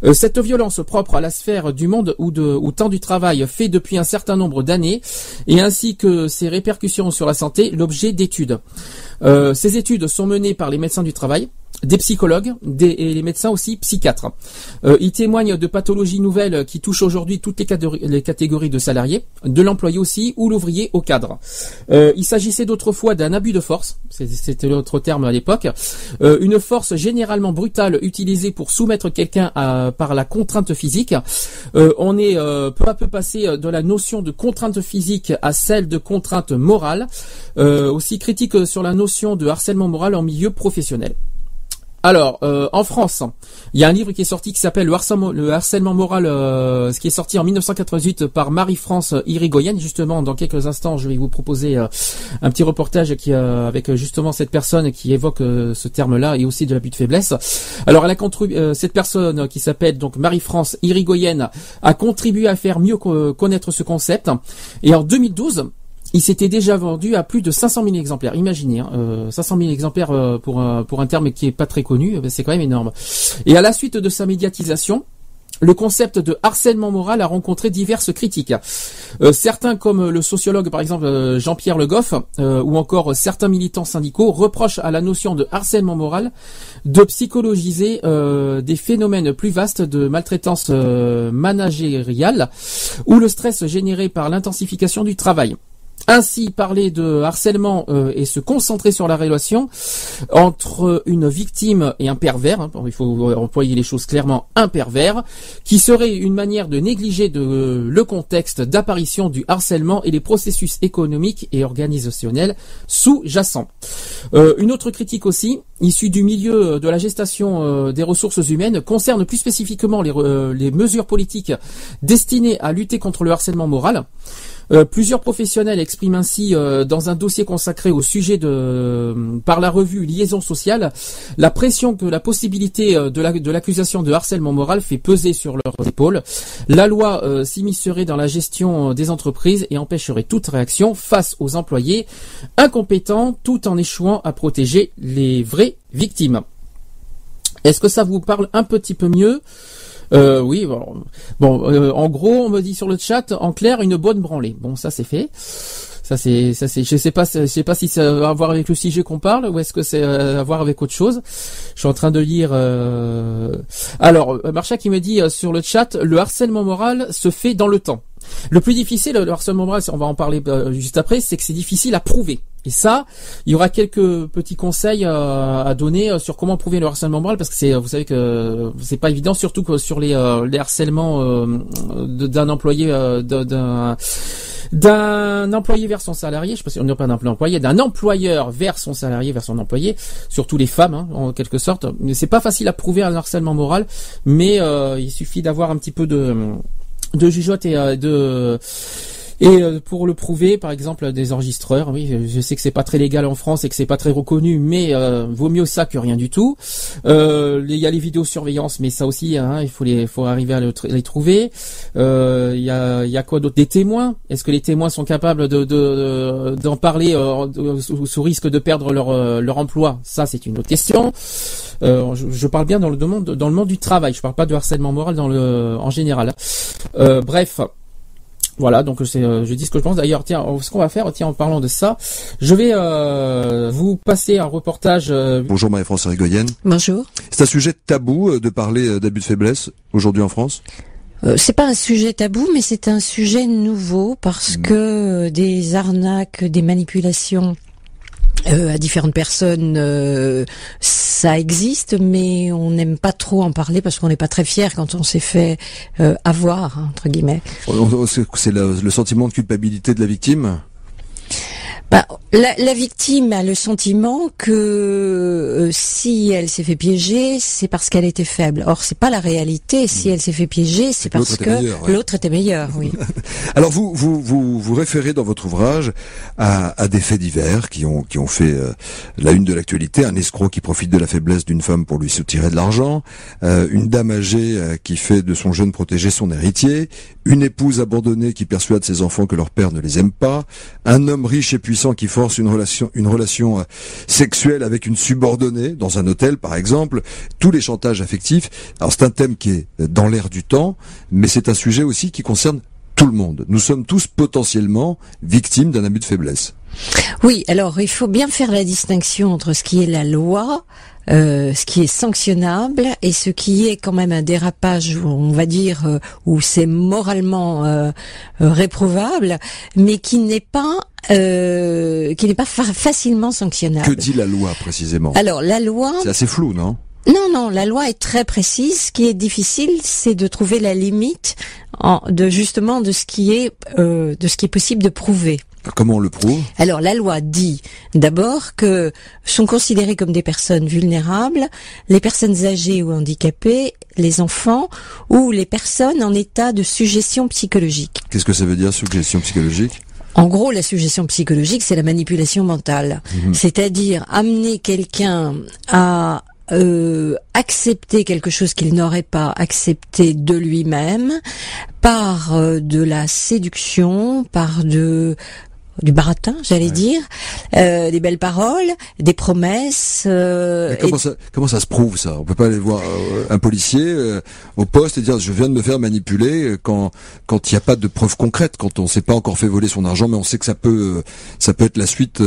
Euh, cette violence propre à la sphère du monde ou, de, temps du travail fait depuis un certain nombre d'années et ainsi que ses répercussions sur la santé l'objet d'études. Euh, ces études sont menées par les médecins du travail, des psychologues des, et les médecins aussi psychiatres. Euh, ils témoignent de pathologies nouvelles qui touchent aujourd'hui toutes les catégories, de salariés, de l'employé aussi ou l'ouvrier au cadre. Euh, il s'agissait d'autrefois d'un abus de force, c'était l'autre terme à l'époque, euh, une force généralement brutale utilisée pour soumettre quelqu'un par la contrainte physique. Euh, on est euh, peu à peu passé de la notion de contrainte physique à celle de contrainte morale, aussi critique sur la notion de harcèlement moral en milieu professionnel. Alors, euh, en France, il y a un livre qui est sorti qui s'appelle Le harcèlement, moral, euh, ce qui est sorti en 1988 par Marie-France Irigoyen. Justement, dans quelques instants, je vais vous proposer euh, un petit reportage qui, avec justement cette personne qui évoque ce terme-là et aussi de l'abus de faiblesse. Alors, elle a cette personne qui s'appelle donc Marie-France Irigoyen a contribué à faire mieux connaître ce concept. Et en 2012, il s'était déjà vendu à plus de 500 000 exemplaires. Imaginez, hein, 500 euh, 000 exemplaires euh, pour un, pour un terme qui est pas très connu, euh, c'est quand même énorme. Et à la suite de sa médiatisation, le concept de harcèlement moral a rencontré diverses critiques. certains, comme le sociologue par exemple Jean-Pierre Le Goff, ou encore certains militants syndicaux, reprochent à la notion de harcèlement moral de psychologiser des phénomènes plus vastes de maltraitance managériale ou le stress généré par l'intensification du travail. Ainsi, parler de harcèlement euh, et se concentrer sur la relation entre une victime et un pervers, hein, il faut employer les choses clairement, un pervers, qui serait une manière de négliger de, le contexte d'apparition du harcèlement et les processus économiques et organisationnels sous-jacents. Euh, une autre critique aussi, issue du milieu de la gestation euh, des ressources humaines, concerne plus spécifiquement euh, les mesures politiques destinées à lutter contre le harcèlement moral. Euh, plusieurs professionnels expriment ainsi euh, dans un dossier consacré au sujet de euh, par la revue Liaison sociale la pression que la possibilité de la- de l'accusation de harcèlement moral fait peser sur leurs épaules. La loi s'immiscerait dans la gestion des entreprises et empêcherait toute réaction face aux employés incompétents tout en échouant à protéger les vraies victimes. Est-ce que ça vous parle un petit peu mieux? Euh, oui, bon, bon euh, en gros, on me dit sur le chat, en clair, une bonne branlée. Bon, ça c'est fait. Ça c'est, ça c'est, je sais pas, je sais pas si ça a à voir avec le sujet qu'on parle ou est-ce que c'est euh, à voir avec autre chose. Je suis en train de lire. euh, Alors, Marcha qui me dit sur le chat, le harcèlement moral se fait dans le temps. Le plus difficile, le harcèlement moral, on va en parler euh, juste après, c'est que c'est difficile à prouver. Et ça, il y aura quelques petits conseils euh, à donner euh, sur comment prouver le harcèlement moral, parce que c'est, vous savez que c'est pas évident, surtout que sur les, les harcèlements d'un employé, d'un d'un employé vers son salarié, je sais pas si on n'est pas d'un employé, d'un employeur vers son salarié, vers son employé, surtout les femmes, hein, en quelque sorte. C'est pas facile à prouver un harcèlement moral, mais euh, il suffit d'avoir un petit peu de de jugeote et euh, de et euh, pour le prouver, par exemple, des enregistreurs, oui, je- sais que c'est pas très légal en France et que c'est pas très reconnu, mais euh, vaut mieux ça que rien du tout. Euh, Il y a les vidéosurveillance, mais ça aussi, hein, il faut les, faut arriver à les trouver. Euh, Il y a, y a quoi d'autre? Des témoins. Est-ce que les témoins sont capables de de- d'en parler sous, sous risque de perdre leur leur emploi? Ça, c'est une autre question. Je, je parle bien dans le monde dans le monde du travail. Je parle pas de harcèlement moral dans le en général. Euh, bref. Voilà, donc c'est, euh, je dis ce que je pense. D'ailleurs, tiens, ce qu'on va faire, tiens, en parlant de ça, je vais euh, vous passer un reportage. euh, Bonjour Marie-France Rigoyenne. Bonjour. C'est un sujet tabou euh, de parler euh, d'abus de faiblesse aujourd'hui en France? Euh, c'est pas un sujet tabou, mais c'est un sujet nouveau parce que euh, des arnaques, des manipulations euh, à différentes personnes, euh, ça existe, mais on n'aime pas trop en parler parce qu'on n'est pas très fier quand on s'est fait euh, avoir entre guillemets. C'est c'est le, le sentiment de culpabilité de la victime? Bah, la, la victime a le sentiment que euh, si elle s'est fait piéger, c'est parce qu'elle était faible. Or, c'est pas la réalité. Si elle s'est fait piéger, c'est que l'autre parce était que meilleur, ouais. l'autre était meilleur. Oui. <laughs> Alors vous vous vous, vous référez dans votre ouvrage à, à des faits divers qui ont qui ont fait euh, la une de l'actualité. Un escroc qui profite de la faiblesse d'une femme pour lui soutirer de l'argent, euh, une dame âgée euh, qui fait de son jeune protégé son héritier, une épouse abandonnée qui persuade ses enfants que leur père ne les aime pas, un homme riche et puissant qui une relation une relation euh, sexuelle avec une subordonnée dans un hôtel par exemple, tous les chantages affectifs. Alors c'est un thème qui est dans l'air du temps, mais c'est un sujet aussi qui concerne tout le monde. Nous sommes tous potentiellement victimes d'un abus de faiblesse. Oui, alors il faut bien faire la distinction entre ce qui est la loi, euh, ce qui est sanctionnable et ce qui est quand même un dérapage, on va dire, euh, où c'est moralement euh, euh, réprouvable, mais qui n'est pas euh, qui n'est pas fa- facilement sanctionnable. Que dit la loi précisément? Alors la loi, C'est assez flou, non? Non, non, la loi est très précise. Ce qui est difficile, c'est de trouver la limite en, de justement de ce qui est euh, de ce qui est possible de prouver. Comment on le prouve? Alors la loi dit d'abord que sont considérées comme des personnes vulnérables les personnes âgées ou handicapées, les enfants ou les personnes en état de suggestion psychologique. Qu'est-ce que ça veut dire, suggestion psychologique? En gros, la suggestion psychologique, c'est la manipulation mentale. C'est-à-dire amener quelqu'un à euh, accepter quelque chose qu'il n'aurait pas accepté de lui-même par euh, de la séduction, par de du baratin, j'allais dire, euh, des belles paroles, des promesses. euh, et- comment, ça, comment ça se prouve ça? On peut pas aller voir euh, un policier euh, au poste et dire je viens de me faire manipuler quand quand il n'y a pas de preuves concrètes, quand on s'est pas encore fait voler son argent, mais on sait que ça peut ça peut être la suite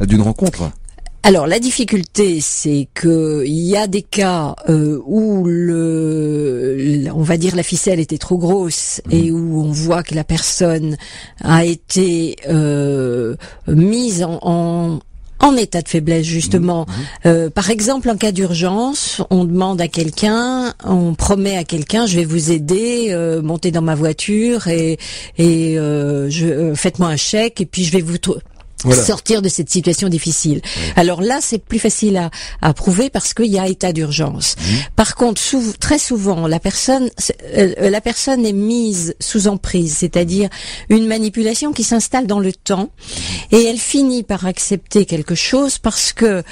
d'une rencontre. Alors la difficulté, c'est que il y a des cas euh, où le, on va dire la ficelle était trop grosse et où on voit que la personne a été euh, mise en, en en état de faiblesse justement. Euh, par exemple, en cas d'urgence, on demande à quelqu'un, on promet à quelqu'un, je vais vous aider, euh, montez dans ma voiture et, et euh, je, euh, faites-moi un chèque et puis je vais vous Voilà. sortir de cette situation difficile. Alors là, c'est plus facile à, à prouver parce qu'il y a état d'urgence. Par contre, sou- très souvent, la personne, c'est- euh, la personne est mise sous emprise, c'est-à-dire une manipulation qui s'installe dans le temps et elle finit par accepter quelque chose parce que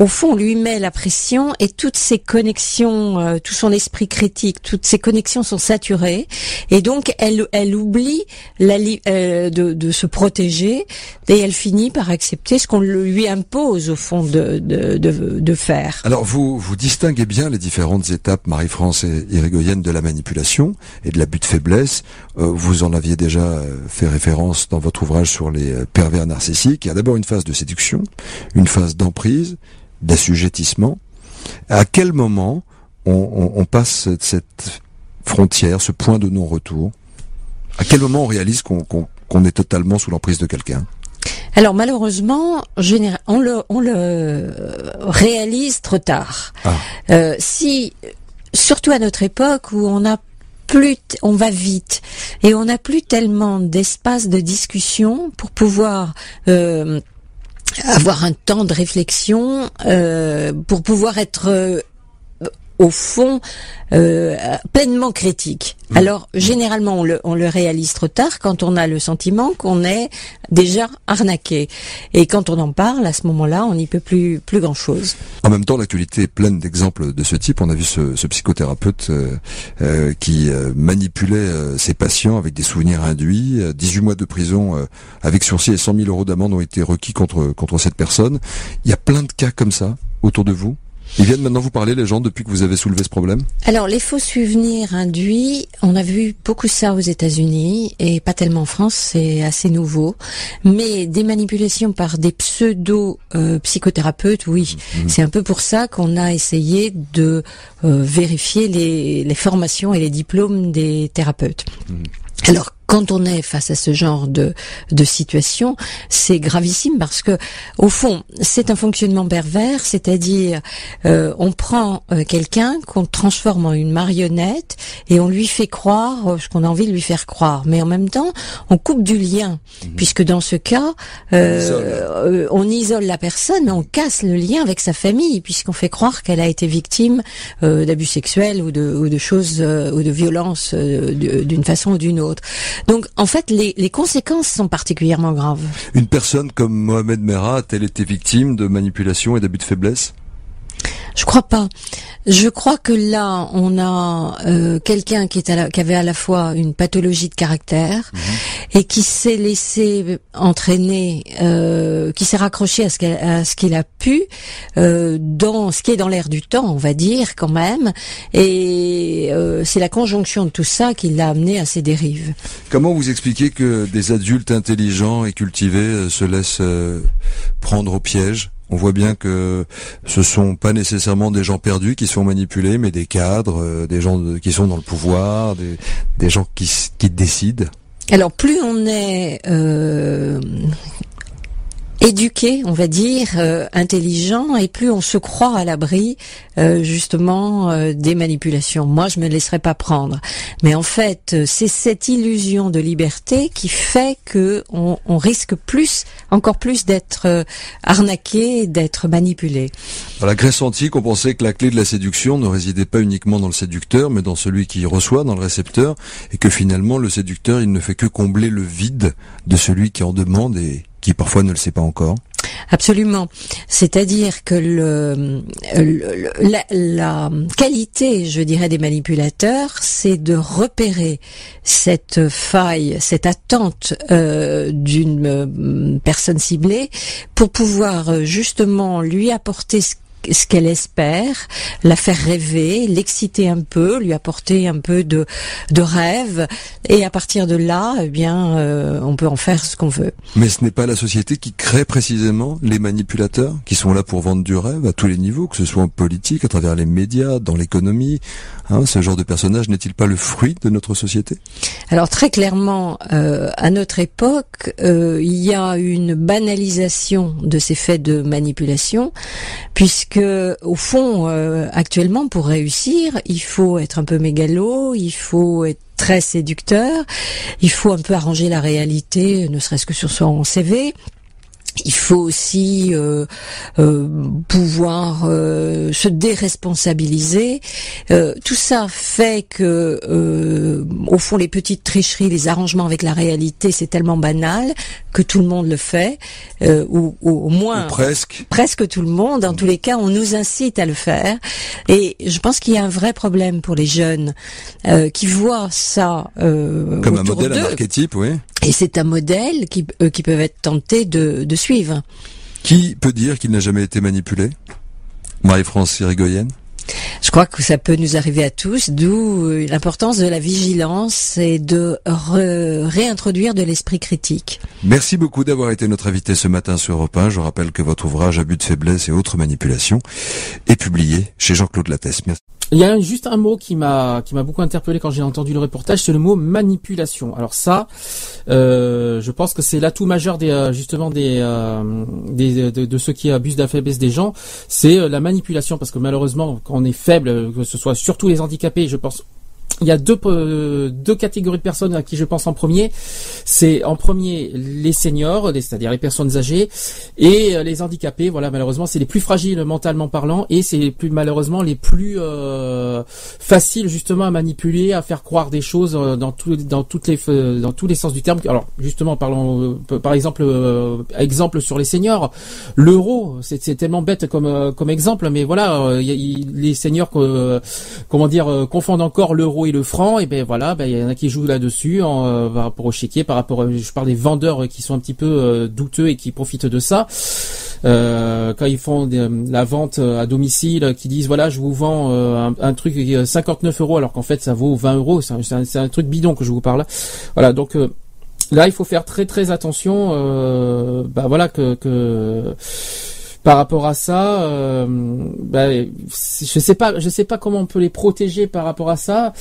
au fond, on lui met la pression et toutes ses connexions, euh, tout son esprit critique, toutes ses connexions sont saturées et donc elle, elle oublie la li- euh, de, de se protéger et elle finit par accepter ce qu'on lui impose au fond de, de, de, de faire. Alors vous vous distinguez bien les différentes étapes, Marie-France et Irigoyenne, de la manipulation et de l'abus de faiblesse. Euh, vous en aviez déjà euh, fait référence dans votre ouvrage sur les euh, pervers narcissiques. Il y a d'abord une phase de séduction, une phase d'emprise, d'assujettissement. À quel moment on, on- on passe cette, frontière, ce point de non-retour? À quel moment on réalise qu'on est totalement sous l'emprise de quelqu'un? Alors malheureusement, on le, on le réalise trop tard. Ah. Euh, si, surtout à notre époque où on a plus, on va vite et on n'a plus tellement d'espace de discussion pour pouvoir euh, avoir un temps de réflexion, euh, pour pouvoir être euh, au fond euh, pleinement critique. Alors généralement on le, on le réalise trop tard quand on a le sentiment qu'on est déjà arnaqué. Et quand on en parle, à ce moment-là, on n'y peut plus plus grand chose. En même temps, l'actualité est pleine d'exemples de ce type. On a vu ce, ce psychothérapeute euh, euh, qui euh, manipulait euh, ses patients avec des souvenirs induits. Euh, 18 mois de prison euh, avec sursis et 100 000 euros d'amende ont été requis contre contre cette personne. Il y a plein de cas comme ça autour de vous? Ils viennent maintenant vous parler, les gens, depuis que vous avez soulevé ce problème Alors, les faux souvenirs induits, on a vu beaucoup ça aux États-Unis et pas tellement en France, c'est assez nouveau. Mais des manipulations par des pseudo euh, psychothérapeutes, oui. C'est un peu pour ça qu'on a essayé de euh, vérifier les, les formations et les diplômes des thérapeutes. Alors, quand on est face à ce genre de, de situation, c'est gravissime parce que, au fond, c'est un fonctionnement pervers, c'est-à-dire euh, on prend euh, quelqu'un qu'on transforme en une marionnette et on lui fait croire euh, ce qu'on a envie de lui faire croire, mais en même temps, on coupe du lien, puisque dans ce cas, euh, euh, on isole la personne, mais on casse le lien avec sa famille, puisqu'on fait croire qu'elle a été victime euh, d'abus sexuels ou de, ou de choses euh, ou de violences euh, d'une façon ou d'une autre. Donc, en fait, les, conséquences sont particulièrement graves. Une personne comme Mohamed Merah a-t-elle été victime de manipulation et d'abus de faiblesse? Je crois pas. Je crois que là, on a euh, quelqu'un qui, est à la- qui avait à la fois une pathologie de caractère et qui s'est laissé entraîner, euh, qui s'est raccroché à ce qu'il a pu euh, dans ce qui est dans l'air du temps, on va dire quand même. Et euh, c'est la conjonction de tout ça qui l'a amené à ces dérives. Comment vous expliquez que des adultes intelligents et cultivés se laissent euh, prendre au piège? On voit bien que ce sont pas nécessairement des gens perdus qui sont manipulés, mais des cadres, euh, des gens qui sont dans le pouvoir, des, gens qui décident. Alors plus on est euh, éduqué, on va dire, euh, intelligent, et plus on se croit à l'abri euh, justement euh, des manipulations. Moi, je me laisserai pas prendre. Mais en fait, euh, c'est cette illusion de liberté qui fait que on, risque plus, encore plus, d'être arnaqué, d'être manipulé. Dans la Grèce antique, on pensait que la clé de la séduction ne résidait pas uniquement dans le séducteur, mais dans celui qui reçoit, dans le récepteur, et que finalement le séducteur, il ne fait que combler le vide de celui qui en demande et qui parfois ne le sait pas encore. Absolument. C'est-à-dire que le, le- la, la qualité, je dirais, des manipulateurs, c'est de repérer cette faille, cette attente euh, d'une euh, personne ciblée pour pouvoir euh, justement lui apporter ce ce qu'elle espère, la faire rêver, l'exciter un peu, lui apporter un peu de, de rêve, et à partir de là, eh bien, euh, on peut en faire ce qu'on veut. Mais ce n'est pas la société qui crée précisément les manipulateurs, qui sont là pour vendre du rêve à tous les niveaux, que ce soit en politique, à travers les médias, dans l'économie. Hein, ce genre de personnage n'est-il pas le fruit de notre société? Alors très clairement, euh, à notre époque, euh, il y a une banalisation de ces faits de manipulation, puisque au fond, euh, actuellement, pour réussir, il faut être un peu mégalo, il faut être très séducteur, il faut un peu arranger la réalité, ne serait-ce que sur son CV. Il faut aussi euh, euh, pouvoir euh, se déresponsabiliser. tout ça fait que, au fond, les petites tricheries, les arrangements avec la réalité, c'est tellement banal que tout le monde le fait, ou, au moins presque, presque tout le monde. En tous les cas, on nous incite à le faire. Et je pense qu'il y a un vrai problème pour les jeunes qui voient ça comme un modèle, un archétype, oui. Et c'est un modèle qui, qui peuvent être tentés de, de suivre. Qui peut dire qu'il n'a jamais été manipulé? Marie-France Irigoyenne je crois que ça peut nous arriver à tous, d'où euh, l'importance de la vigilance et de réintroduire de l'esprit critique. Merci beaucoup d'avoir été notre invité ce matin sur Europe 1. Je rappelle que votre ouvrage Abus de faiblesse et autres manipulations est publié chez Jean-Claude Lattès. Merci. Il y a juste un mot qui m'a qui m'a beaucoup interpellé quand j'ai entendu le reportage, c'est le mot manipulation. Alors ça, euh, je pense que c'est l'atout majeur des euh, justement des, euh, des de, ceux qui abusent de la faiblesse des gens, c'est la manipulation parce que malheureusement quand on est faible, que ce soit surtout les handicapés, je pense il y a deux, euh, deux catégories de personnes à qui je pense en premier. C'est en premier les seniors, c'est-à-dire les personnes âgées, et euh, les handicapés. Voilà, malheureusement, c'est les plus fragiles mentalement parlant, et c'est plus malheureusement les plus euh, faciles justement à manipuler, à faire croire des choses dans tout, dans toutes les dans tous les sens du terme. Alors justement, parlons par exemple exemple sur les seniors, l'euro, c'est tellement bête comme comme exemple, mais voilà, les seniors comment dire confondent encore l'euro le franc, et ben voilà, ben il y en a qui jouent là-dessus euh, par rapport au chéquier, par rapport, je parle des vendeurs qui sont un petit peu euh, douteux et qui profitent de ça. Euh, quand ils font la vente à domicile, qui disent voilà, je vous vends un, un, truc 59 euros alors qu'en fait ça vaut 20 euros, c'est un, truc bidon que je vous parle. Voilà, donc là il faut faire très très attention. bah voilà que par rapport à ça, euh, bah, je sais pas, je sais pas comment on peut les protéger par rapport à ça.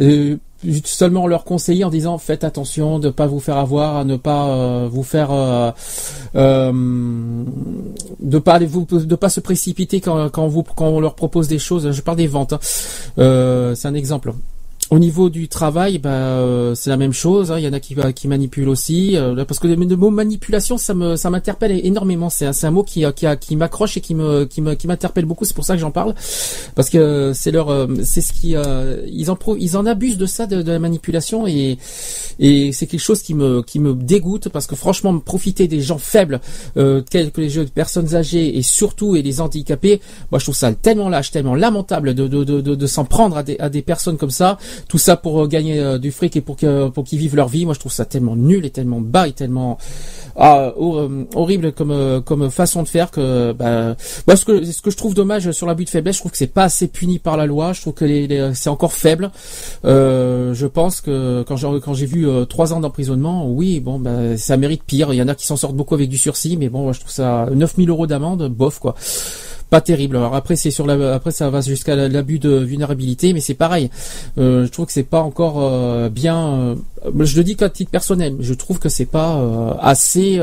Euh, seulement leur conseiller en disant faites attention de ne pas vous faire avoir, à ne pas euh, vous faire euh, euh, de pas de pas se précipiter quand, quand vous quand on leur propose des choses. Je parle des ventes. Hein. c'est un exemple. Au niveau du travail, bah, euh, c'est la même chose. Hein. Il y en a qui, qui manipulent aussi, euh, parce que le, mot manipulation, ça me, ça m'interpelle énormément. C'est un, mot qui, qui, qui m'accroche et qui me, qui me, qui m'interpelle beaucoup. C'est pour ça que j'en parle, parce que c'est leur, euh, c'est ce qui, ils en, ils en abusent de ça, de, de la manipulation, et, et c'est quelque chose qui me, qui me dégoûte, parce que franchement, profiter des gens faibles, euh, tels que les jeunes personnes âgées et surtout et les handicapés, moi je trouve ça tellement lâche, tellement lamentable de, de, de, de, de s'en prendre à des, à des personnes comme ça tout ça pour euh, gagner euh, du fric et pour que pour qu'ils vivent leur vie. Moi, je trouve ça tellement nul et tellement bas et tellement ah, euh, horrible comme comme façon de faire que bah, moi ce que ce que je trouve dommage sur l'abus de faiblesse, je trouve que c'est pas assez puni par la loi. Je trouve que c'est encore faible. Je pense que quand j'ai quand j'ai vu trois ans d'emprisonnement, oui, bon, bah, ça mérite pire. Il y en a qui s'en sortent beaucoup avec du sursis, mais bon, je trouve ça 9000 euros d'amende, bof quoi pas terrible. Alors après c'est sur la, après ça va jusqu'à l'abus de vulnérabilité, mais c'est pareil. Euh, je trouve que c'est pas encore euh, bien. Euh, je le dis qu'à titre personnel, je trouve que c'est pas assez.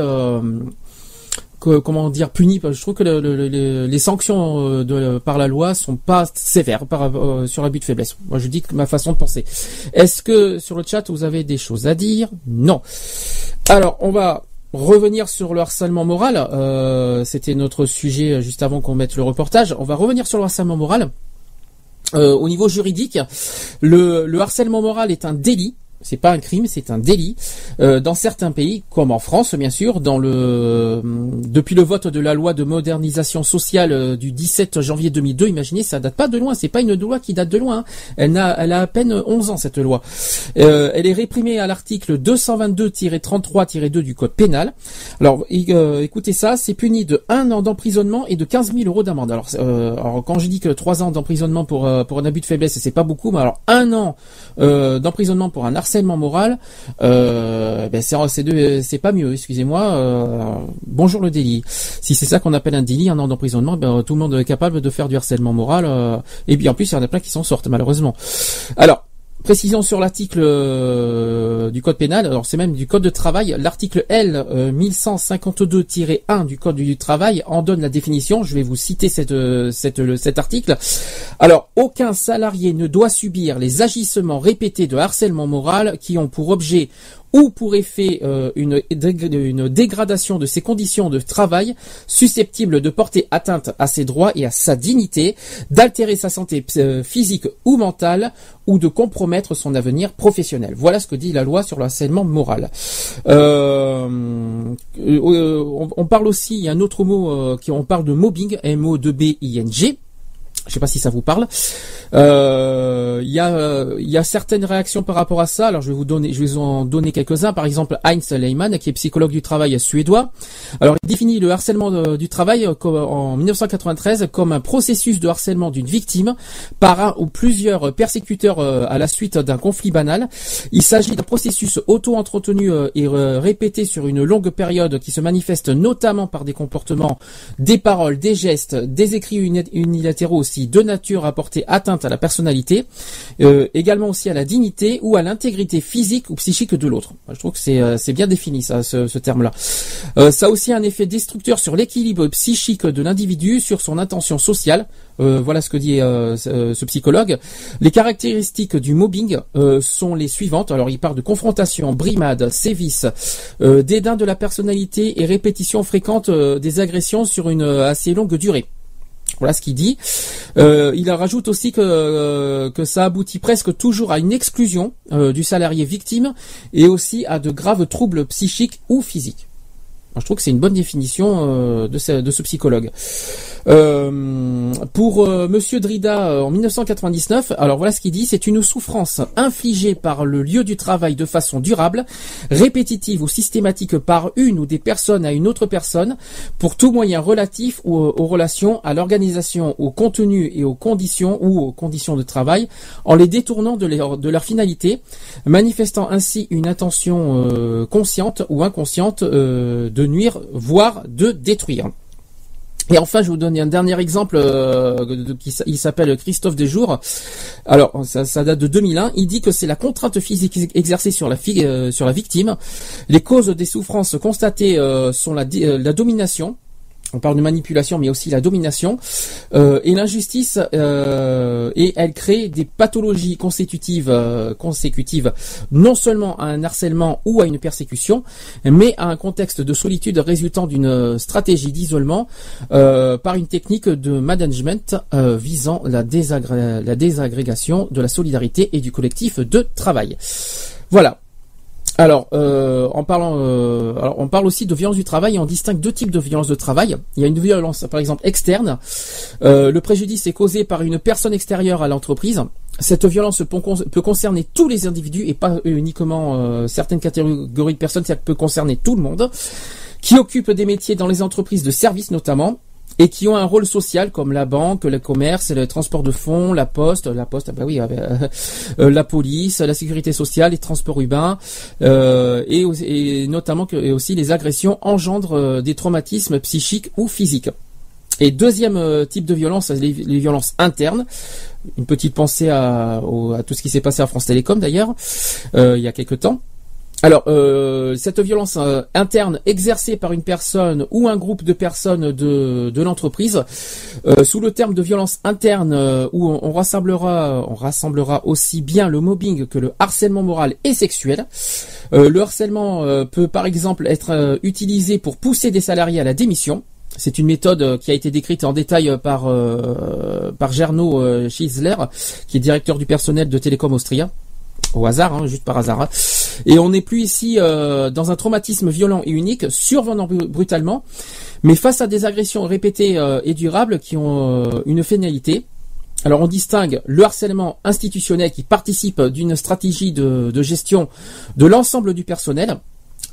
comment dire puni je trouve que les sanctions de, par la loi sont pas sévères par, sur l'abus de faiblesse moi je dis que ma façon de penser est-ce que sur le chat vous avez des choses à dire? Non alors on va revenir sur le harcèlement moral. Euh, c'était notre sujet euh, juste avant qu'on mette le reportage. On va revenir sur le harcèlement moral. Euh, au niveau juridique, le, harcèlement moral est un délit c'est pas un crime, c'est un délit. Euh, dans certains pays, comme en France, bien sûr, le depuis le vote de la loi de modernisation sociale euh, du 17 janvier 2002, imaginez, ça date pas de loin. C'est pas une loi qui date de loin. hein. Elle a, à peine 11 ans cette loi. Euh, elle est réprimée à l'article 222-33-2 du code pénal. Alors, euh, écoutez ça, c'est puni de un an d'emprisonnement et de 15 000 euros d'amende. Alors, euh, quand je dis que trois ans d'emprisonnement pour euh, pour un abus de faiblesse, c'est pas beaucoup, mais alors un an euh, d'emprisonnement pour un harcèlement moral, euh, ben c'est pas mieux. Excusez-moi. euh, bonjour le délit. Si c'est ça qu'on appelle un délit, un an d'emprisonnement, ben, tout le monde est capable de faire du harcèlement moral. euh, et bien en plus, il y en a plein qui s'en sortent malheureusement. Alors. Précision sur l'article euh, du code pénal, alors c'est même du code de travail, l'article L euh, 1152-1 du code du travail en donne la définition, je vais vous citer euh, cet article. Alors, aucun salarié ne doit subir les agissements répétés de harcèlement moral qui ont pour objet ou pour effet euh, une, dég- une dégradation de ses conditions de travail susceptible de porter atteinte à ses droits et à sa dignité, d'altérer sa santé euh, physique ou mentale ou de compromettre son avenir professionnel. Voilà ce que dit la loi sur le harcèlement moral. Euh, on, parle aussi, il y a un autre mot qui on parle de mobbing, M-O-B-I-N-G. Je sais pas si ça vous parle. Euh, Il y a euh, y a certaines réactions par rapport à ça. Alors je vais vous donner je vais vous en donner quelques-uns. Par exemple Heinz Lehmann qui est psychologue du travail suédois. Alors il définit le harcèlement de- du travail euh, en 1993 comme un processus de harcèlement d'une victime par un ou plusieurs persécuteurs euh, à la suite d'un conflit banal. Il s'agit d'un processus auto-entretenu euh, et euh, répété sur une longue période qui se manifeste notamment par des comportements, des paroles, des gestes, des écrits uni- unilatéraux de nature à porter atteinte à la personnalité, euh, également aussi à la dignité ou à l'intégrité physique ou psychique de l'autre. Je trouve que c'est euh, bien défini ce, terme-là. Euh, ça a aussi un effet destructeur sur l'équilibre psychique de l'individu, sur son intention sociale. Euh, voilà ce que dit ce psychologue. Les caractéristiques du mobbing sont les suivantes. Alors, il parle de confrontation, brimade, sévices, euh, dédain de la personnalité et répétition fréquente des agressions sur une assez longue durée. Voilà ce qu'il dit. Euh, il rajoute aussi que, euh, que ça aboutit presque toujours à une exclusion euh, du salarié victime et aussi à de graves troubles psychiques ou physiques. Je trouve que c'est une bonne définition euh, de ce psychologue. Euh, pour euh, Monsieur Drida euh, en 1999, alors voilà ce qu'il dit, c'est une souffrance infligée par le lieu du travail de façon durable, répétitive ou systématique par une ou des personnes à une autre personne, pour tout moyen relatif euh, aux relations, à l'organisation, au contenu et aux conditions ou aux conditions de travail, en les détournant de leur, de leur finalité, manifestant ainsi une intention euh, consciente ou inconsciente de nuire, voire de détruire. Et enfin, je vous donne un dernier exemple euh, qui il s'appelle Christophe Desjours. Alors, ça, ça date de 2001. Il dit que c'est la contrainte physique ex- exercée sur la, euh, sur la victime. Les causes des souffrances constatées euh, sont la domination. On parle de manipulation, mais aussi la domination euh, et l'injustice. euh, et elle crée des pathologies consécutives, euh, consécutives, non seulement à un harcèlement ou à une persécution, mais à un contexte de solitude résultant d'une stratégie d'isolement par une technique de management visant la désagrégation de la solidarité et du collectif de travail. Voilà. Alors, euh, en parlant, euh, alors, on parle aussi de violence du travail et on distingue deux types de violence de travail. Il y a une violence, par exemple, externe. Euh, le préjudice est causé par une personne extérieure à l'entreprise. Cette violence peut, con- peut concerner tous les individus et pas uniquement certaines catégories de personnes, ça peut concerner tout le monde, qui occupent des métiers dans les entreprises de services notamment, et qui ont un rôle social comme la banque, le commerce, le transport de fonds, la poste, la poste, ah bah oui, euh, euh, la police, la sécurité sociale, les transports urbains, euh, et, et notamment que et aussi les agressions engendrent euh, des traumatismes psychiques ou physiques. Et deuxième euh, type de violence, les, les violences internes. Une petite pensée à, au- à tout ce qui s'est passé à France Télécom d'ailleurs, euh, il y a quelque temps. Alors, euh, cette violence euh, interne exercée par une personne ou un groupe de personnes de, l'entreprise, euh, sous le terme de violence interne, où on, rassemblera, on rassemblera aussi bien le mobbing que le harcèlement moral et sexuel. Le harcèlement peut par exemple être utilisé pour pousser des salariés à la démission. C'est une méthode qui a été décrite en détail par par Gernot Schiesler, qui est directeur du personnel de Télécom Austria. Au hasard, hein, juste par hasard. hein. Et on n'est plus ici euh, dans un traumatisme violent et unique, survenant bru- brutalement, mais face à des agressions répétées euh, et durables qui ont euh, une finalité. Alors on distingue le harcèlement institutionnel qui participe d'une stratégie de gestion de l'ensemble du personnel.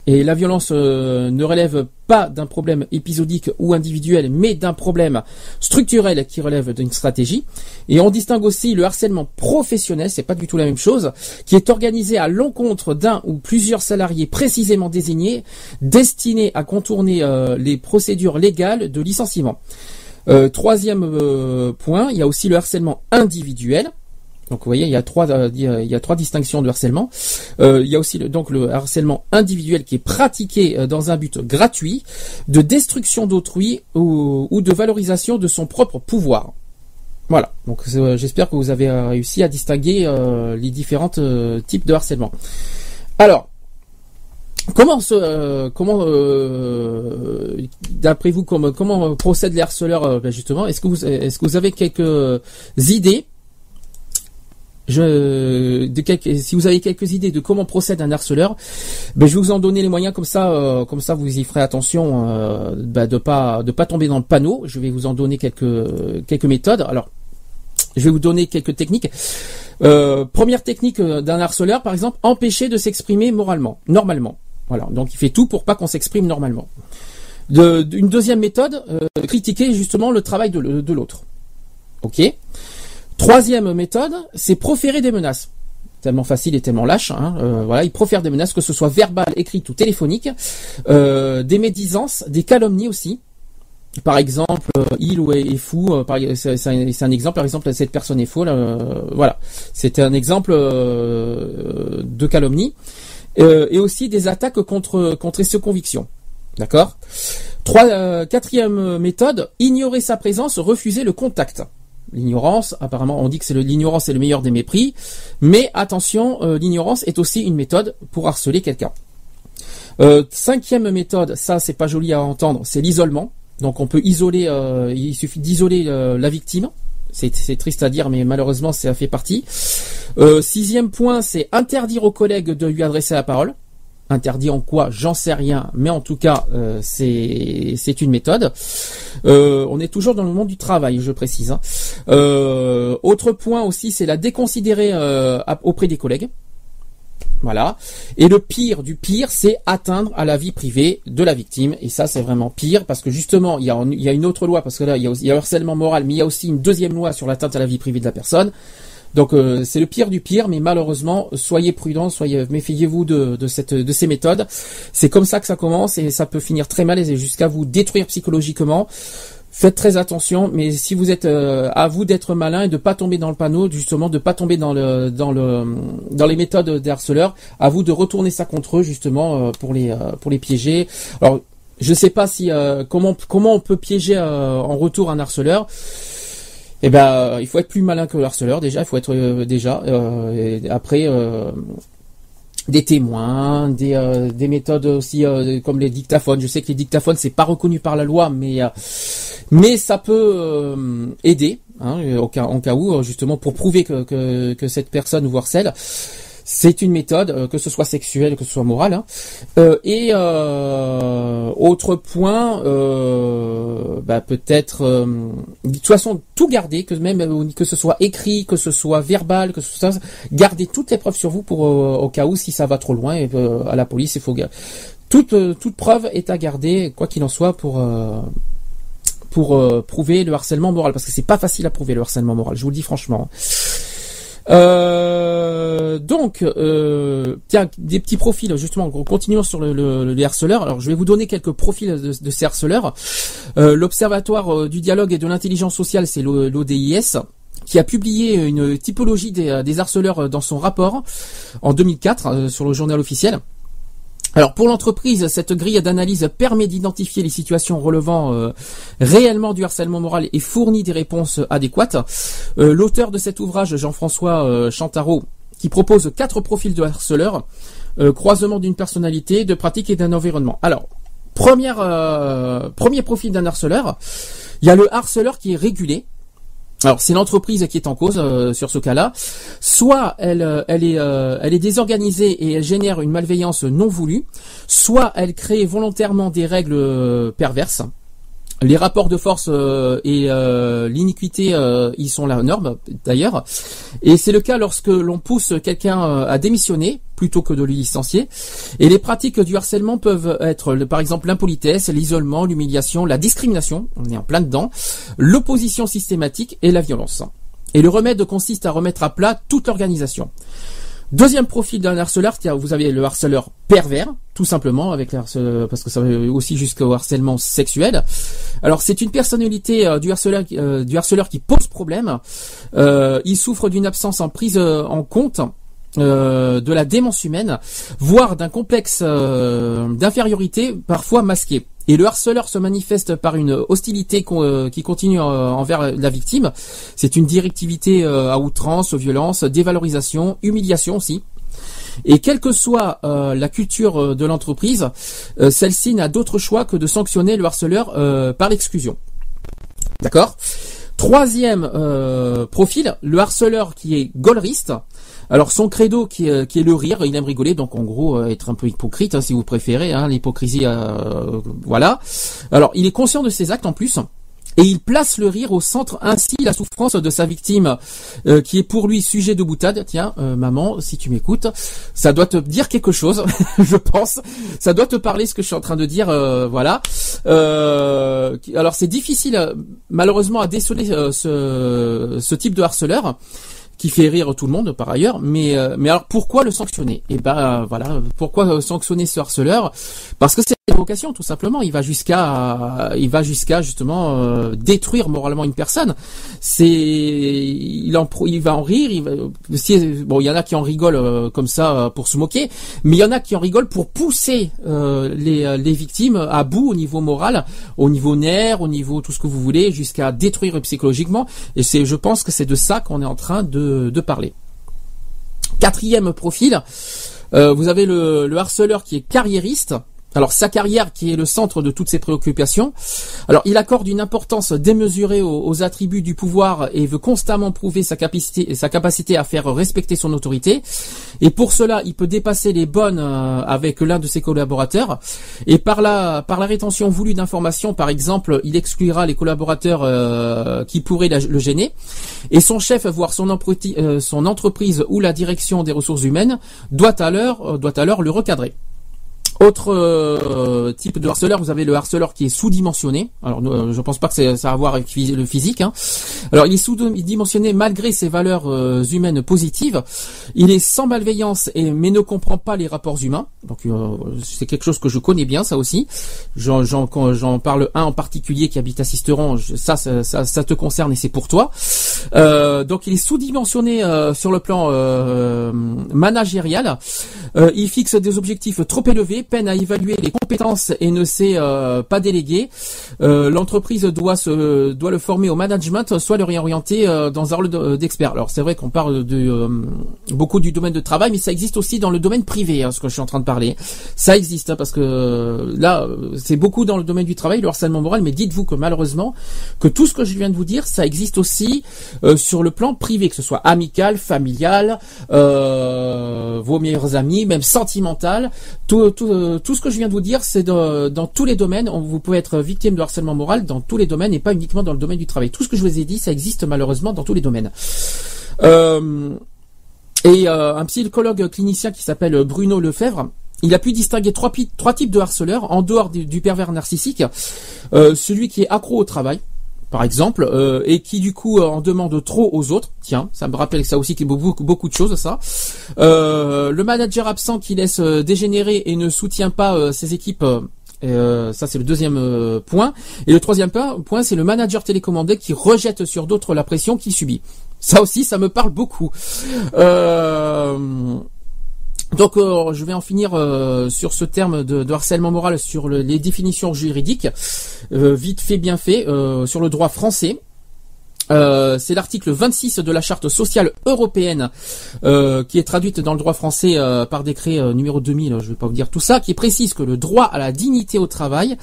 Et la violence euh, ne relève pas d'un problème épisodique ou individuel, mais d'un problème structurel qui relève d'une stratégie. Et on distingue aussi le harcèlement professionnel, c'est pas du tout la même chose, qui est organisé à l'encontre d'un ou plusieurs salariés précisément désignés, destinés à contourner euh, les procédures légales de licenciement. Euh, troisième point, il y a aussi le harcèlement individuel. Donc vous voyez, il y a trois, euh, il y a- trois distinctions de harcèlement. Euh, il y a aussi le, donc le harcèlement individuel qui est pratiqué euh, dans un but gratuit, de destruction d'autrui ou, de valorisation de son propre pouvoir. Voilà. Donc euh, j'espère que vous avez réussi à distinguer les différents types de harcèlement. Alors. Comment euh, comment, euh, d'après vous, comment, comment procèdent les harceleurs ben justement Est-ce que vous, est-ce que vous avez quelques idées je, de quelques, si vous avez quelques idées de comment procède un harceleur, ben je vais vous en donner les moyens comme ça, euh, comme ça vous y ferez attention euh, ben de pas de pas tomber dans le panneau. Je vais vous en donner quelques quelques méthodes. Alors, je vais vous donner quelques techniques. Euh, première technique euh, d'un harceleur, par exemple, empêcher de s'exprimer moralement, normalement. Voilà, donc il fait tout pour pas qu'on s'exprime normalement. De- une deuxième méthode, euh, critiquer justement le travail de, de l'autre. Ok? Troisième méthode, c'est proférer des menaces. Tellement facile et tellement lâche. Hein. Euh, voilà, il profère des menaces, que ce soit verbales, écrites ou téléphoniques, euh, des médisances, des calomnies aussi. Par exemple, euh, il ou est, est fou. euh, c'est un, exemple. Par exemple, cette personne est folle. euh, voilà, c'était un exemple de calomnie. Et aussi des attaques contre contre ses convictions. D'accord? Trois, quatrième méthode, ignorer sa présence, refuser le contact. L'ignorance, apparemment, on dit que c'est l'ignorance est le meilleur des mépris, mais attention, euh, l'ignorance est aussi une méthode pour harceler quelqu'un. Euh, cinquième méthode, ça c'est pas joli à entendre, c'est l'isolement. Donc on peut isoler, euh, il suffit d'isoler euh, la victime. C'est triste à dire, mais malheureusement ça fait partie. Sixième point, c'est interdire aux collègues de lui adresser la parole. Interdit en quoi J'en sais rien, mais en tout cas, euh, c'est une méthode. Euh, on est toujours dans le monde du travail, je précise. hein. Euh, autre point aussi, c'est la déconsidérer auprès des collègues. Voilà. Et le pire du pire, c'est atteindre à la vie privée de la victime. Et ça, c'est vraiment pire parce que justement, il y a, il y a une autre loi parce que là, il y a, aussi- il y a harcèlement moral, mais il y a aussi une deuxième loi sur l'atteinte à la vie privée de la personne. Donc euh, c'est le pire du pire, mais malheureusement, soyez prudents, soyez méfiez-vous de, de cette de ces méthodes. C'est comme ça que ça commence et ça peut finir très mal et jusqu'à vous détruire psychologiquement. Faites très attention, mais si vous êtes euh, à vous d'être malin et de pas tomber dans le panneau, justement, de pas tomber dans le dans le dans les méthodes des harceleurs, à vous de retourner ça contre eux justement euh, pour les pour les piéger. Alors je sais pas si comment comment on peut piéger en retour un harceleur. Eh ben, euh, il faut être plus malin que le harceleur déjà. Il faut être euh, déjà. euh, après, euh, des témoins, des, euh, des méthodes aussi euh, comme les dictaphones. Je sais que les dictaphones c'est pas reconnu par la loi, mais mais ça peut aider hein, cas, en cas où justement pour prouver que, que, que cette personne vous harcèle. C'est une méthode, euh, que ce soit sexuelle, que ce soit morale. hein. Euh, et euh, autre point, euh, bah, peut-être euh, de toute façon tout garder, que même euh, que ce soit écrit, que ce soit verbal, que ce soit garder toutes les preuves sur vous pour au cas où si ça va trop loin et à la police il faut toute toute preuve est à garder quoi qu'il en soit pour pour prouver le harcèlement moral parce que c'est pas facile à prouver le harcèlement moral. Je vous le dis franchement. Euh, donc, euh, tiens, des petits profils, justement, continuons sur le, le, les harceleurs. Alors, je vais vous donner quelques profils de, de ces harceleurs. Euh, L'Observatoire euh, du dialogue et de l'intelligence sociale, c'est l'ODIS, qui a publié une typologie des, harceleurs dans son rapport en 2004 euh, sur le journal officiel. Alors pour l'entreprise, cette grille d'analyse permet d'identifier les situations relevant euh, réellement du harcèlement moral et fournit des réponses adéquates. Euh, L'auteur de cet ouvrage, Jean-François euh, Chantaro, qui propose quatre profils de harceleurs, euh, croisement d'une personnalité, de pratique et d'un environnement. Alors, première, premier profil d'un harceleur, il y a le harceleur qui est régulé. Alors c'est l'entreprise qui est en cause euh, sur ce cas-là. Soit elle, euh, est, euh, elle est désorganisée et elle génère une malveillance non voulue. Soit elle crée volontairement des règles perverses. Les rapports de force et l'iniquité, ils sont la norme d'ailleurs. Et c'est le cas lorsque l'on pousse quelqu'un à démissionner plutôt que de le licencier. Et les pratiques du harcèlement peuvent être, par exemple, l'impolitesse, l'isolement, l'humiliation, la discrimination, on est en plein dedans, l'opposition systématique et la violence. Et le remède consiste à remettre à plat toute l'organisation. Deuxième profil d'un harceleur, vous avez le harceleur pervers, tout simplement, avec parce que ça va aussi jusqu'au harcèlement sexuel. Alors c'est une personnalité euh, du harceleur, euh, du harceleur qui pose problème. Euh, il souffre d'une absence en prise en compte euh, de la démence humaine, voire d'un complexe euh, d'infériorité parfois masqué. Et le harceleur se manifeste par une hostilité euh, qui continue envers la victime. C'est une directivité à outrance, violence, dévalorisation, humiliation aussi. Et quelle que soit la culture de l'entreprise, celle-ci n'a d'autre choix que de sanctionner le harceleur par l'exclusion. D'accord? Troisième profil, le harceleur qui est golriste. Alors son credo qui est, qui est, le rire, il aime rigoler, donc en gros euh, être un peu hypocrite hein, si vous préférez, hein, l'hypocrisie, euh, voilà. Alors il est conscient de ses actes en plus. Et il place le rire au centre, ainsi la souffrance de sa victime, euh, qui est pour lui sujet de boutade. Tiens, maman, si tu m'écoutes, ça doit te dire quelque chose, <laughs> je pense. Ça doit te parler ce que je suis en train de dire, voilà. alors c'est difficile, malheureusement, à déceler ce, ce type de harceleur qui fait rire tout le monde par ailleurs. Mais euh, mais alors pourquoi le sanctionner? Et eh ben voilà, pourquoi sanctionner ce harceleur? Parce que c'est une vocation tout simplement. Il va jusqu'à il va jusqu'à justement euh, détruire moralement une personne. C'est il en il va en rire. Il va, bon, il y en a qui en rigolent euh, comme ça pour se moquer, mais il y en a qui en rigolent pour pousser les les victimes à bout au niveau moral, au niveau nerf, au niveau tout ce que vous voulez, jusqu'à détruire psychologiquement. Et c'est je pense que c'est de ça qu'on est en train de parler. Quatrième profil, euh, vous avez le, harceleur qui est carriériste. Alors sa carrière qui est le centre de toutes ses préoccupations. Alors il accorde une importance démesurée aux, attributs du pouvoir et veut constamment prouver sa capacité, sa capacité à faire respecter son autorité. Et pour cela, il peut dépasser les bonnes euh, avec l'un de ses collaborateurs. Et par la par la rétention voulue d'informations, par exemple, il exclura les collaborateurs euh, qui pourraient le gêner. Et son chef, voire son, euh, son entreprise ou la direction des ressources humaines, doit alors doit alors le recadrer. Autre euh, type de harceleur, vous avez le harceleur qui est sous-dimensionné. Alors, euh, je pense pas que ça a à voir avec le physique. Hein. Alors, il est sous-dimensionné malgré ses valeurs euh, humaines positives. Il est sans malveillance et mais ne comprend pas les rapports humains. Donc, c'est quelque chose que je connais bien, ça aussi. J'en parle un en particulier qui habite à Sisteron. Ça, ça, ça, te concerne et c'est pour toi. Donc, il est sous-dimensionné sur le plan managérial. il fixe des objectifs trop élevés peine à évaluer les compétences et ne sait euh, pas déléguer, euh, l'entreprise doit se doit le former au management, soit le réorienter euh, dans un rôle d'expert. Alors c'est vrai qu'on parle de beaucoup du domaine de travail, mais ça existe aussi dans le domaine privé, hein, ce que je suis en train de parler. Ça existe hein, parce que là, c'est beaucoup dans le domaine du travail, le harcèlement moral, mais dites-vous que malheureusement, que tout ce que je viens de vous dire, ça existe aussi sur le plan privé, que ce soit amical, familial, vos meilleurs amis, même sentimental, tout, tout, euh, ce que je viens de vous dire, c'est dans tous les domaines. Vous pouvez être victime de harcèlement moral dans tous les domaines et pas uniquement dans le domaine du travail. Tout ce que je vous ai dit, ça existe malheureusement dans tous les domaines. Euh, et euh, un psychologue clinicien qui s'appelle Bruno Lefebvre, il a pu distinguer trois types de harceleurs en dehors du, pervers narcissique. celui qui est accro au travail, par exemple, euh, et qui du coup en demande trop aux autres. Tiens, ça me rappelle ça aussi qu'il y a beaucoup, beaucoup de choses ça. Euh, le manager absent qui laisse euh, dégénérer et ne soutient pas ses équipes. ça c'est le deuxième point. Et le troisième point, c'est le manager télécommandé qui rejette sur d'autres la pression qu'il subit. Ça aussi, ça me parle beaucoup. Donc euh, je vais en finir euh, sur ce terme de, harcèlement moral, sur les définitions juridiques, euh, vite fait, bien fait, sur le droit français. Euh, c'est l'article 26 de la charte sociale européenne euh, qui est traduite dans le droit français euh, par décret numéro 2000, je vais pas vous dire tout ça, qui précise que le droit à la dignité au travail,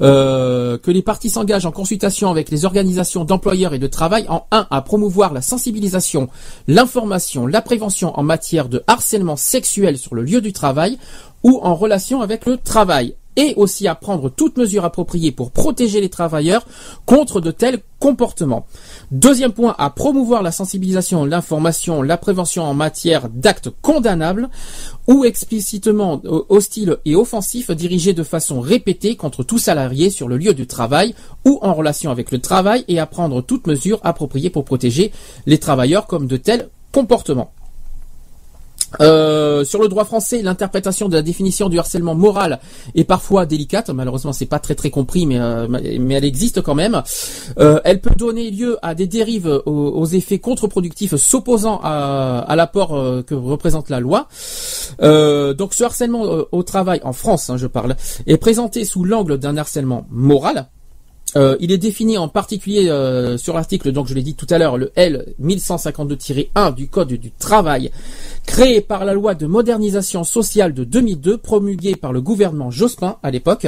que les parties s'engagent en consultation avec les organisations d'employeurs et de travail en un à promouvoir la sensibilisation, l'information, la prévention en matière de harcèlement sexuel sur le lieu du travail ou en relation avec le travail et aussi à prendre toutes mesures appropriées pour protéger les travailleurs contre de tels comportements. Deuxième point, à promouvoir la sensibilisation, l'information, la prévention en matière d'actes condamnables ou explicitement euh, hostiles et offensifs dirigés de façon répétée contre tout salarié sur le lieu du travail ou en relation avec le travail et à prendre toutes mesures appropriées pour protéger les travailleurs comme de tels comportements. Euh, sur le droit français, l'interprétation de la définition du harcèlement moral est parfois délicate. Malheureusement, c'est pas très très compris, mais euh, mais elle existe quand même. Euh, elle peut donner lieu à des dérives aux, effets contre-productifs s'opposant à, à l'apport euh, que représente la loi. Euh, donc, ce harcèlement au travail en France, hein, je parle, est présenté sous l'angle d'un harcèlement moral. Euh, il est défini en particulier euh, sur l'article, donc je l'ai dit tout à l'heure, le L 1152-1 du Code du travail, créé par la loi de modernisation sociale de 2002, promulguée par le gouvernement Jospin à l'époque.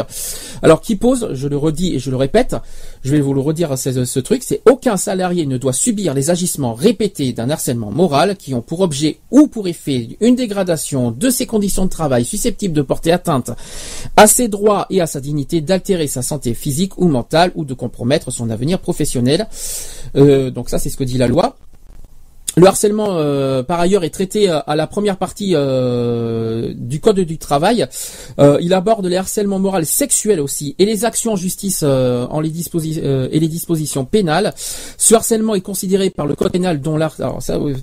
Alors qui pose, je le redis et je le répète, je vais vous le redire ce, ce truc, c'est aucun salarié ne doit subir les agissements répétés d'un harcèlement moral qui ont pour objet ou pour effet une dégradation de ses conditions de travail susceptibles de porter atteinte à ses droits et à sa dignité, d'altérer sa santé physique ou mentale ou de compromettre son avenir professionnel. Euh, donc ça, c'est ce que dit la loi. Le harcèlement, euh, par ailleurs, est traité euh, à la première partie euh, du Code du travail. Euh, il aborde les harcèlements moraux sexuels aussi et les actions en justice euh, en les euh, et les dispositions pénales. Ce harcèlement est considéré par le Code pénal, dont l'art-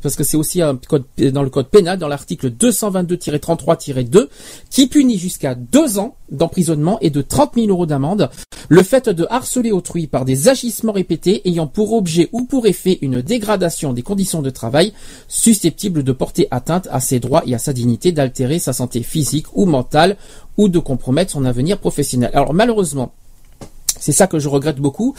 parce que c'est aussi un code dans le Code pénal, dans l'article 222-33-2, qui punit jusqu'à deux ans d'emprisonnement et de 30 000 euros d'amende le fait de harceler autrui par des agissements répétés ayant pour objet ou pour effet une dégradation des conditions de travail susceptibles de porter atteinte à ses droits et à sa dignité, d'altérer sa santé physique ou mentale ou de compromettre son avenir professionnel. Alors malheureusement, c'est ça que je regrette beaucoup,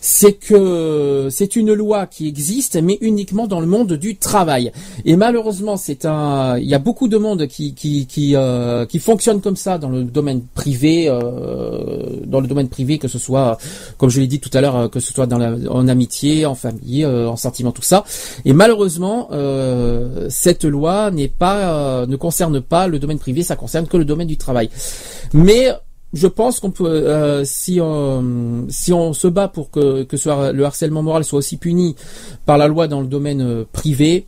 c'est que c'est une loi qui existe, mais uniquement dans le monde du travail. Et malheureusement, c'est un, il y a beaucoup de monde qui qui qui, euh, fonctionne comme ça dans le domaine privé, euh, dans le domaine privé, que ce soit, comme je l'ai dit tout à l'heure, que ce soit dans en amitié, en famille, euh, en sentiment, tout ça. Et malheureusement, euh, cette loi n'est pas, ne concerne pas le domaine privé, ça concerne que le domaine du travail. Mais je pense qu'on peut, euh, si on si on se bat pour que que ce le harcèlement moral soit aussi puni par la loi dans le domaine euh, privé,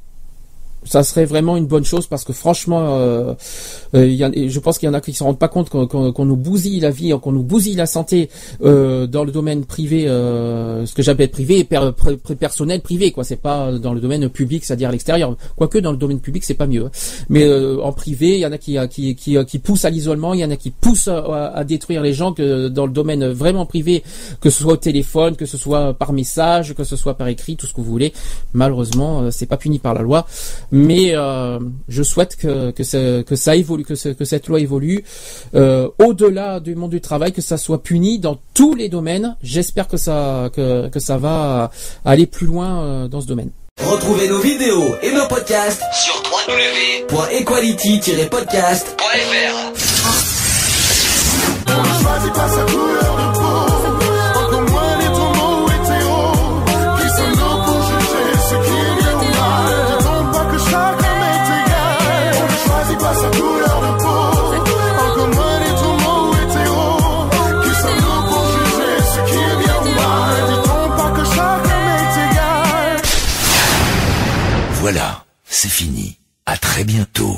ça serait vraiment une bonne chose parce que franchement, euh, euh, y a- je pense qu'il y en a qui se rendent pas compte qu'on qu'on nous bousille la vie, qu'on nous bousille la santé euh, dans le domaine privé, euh, ce que j'appelle privé, per- personnel privé, quoi. C'est pas dans le domaine public, c'est-à-dire à l'extérieur. Quoique dans le domaine public, c'est pas mieux. hein. Mais euh, en privé, il y en a qui qui qui, qui poussent à l'isolement, il y en a qui poussent à, à détruire les gens que dans le domaine vraiment privé, que ce soit au téléphone, que ce soit par message, que ce soit par écrit, tout ce que vous voulez. Malheureusement, euh, c'est pas puni par la loi. Mais euh, je souhaite que que, ça- que ça évolue, que, ce- que cette loi évolue euh, au-delà du monde du travail, que ça soit puni dans tous les domaines. J'espère que ça que, que ça va aller plus loin euh, dans ce domaine. Retrouvez nos vidéos et nos podcasts sur www.equality-podcast.fr. C'est fini. À très bientôt.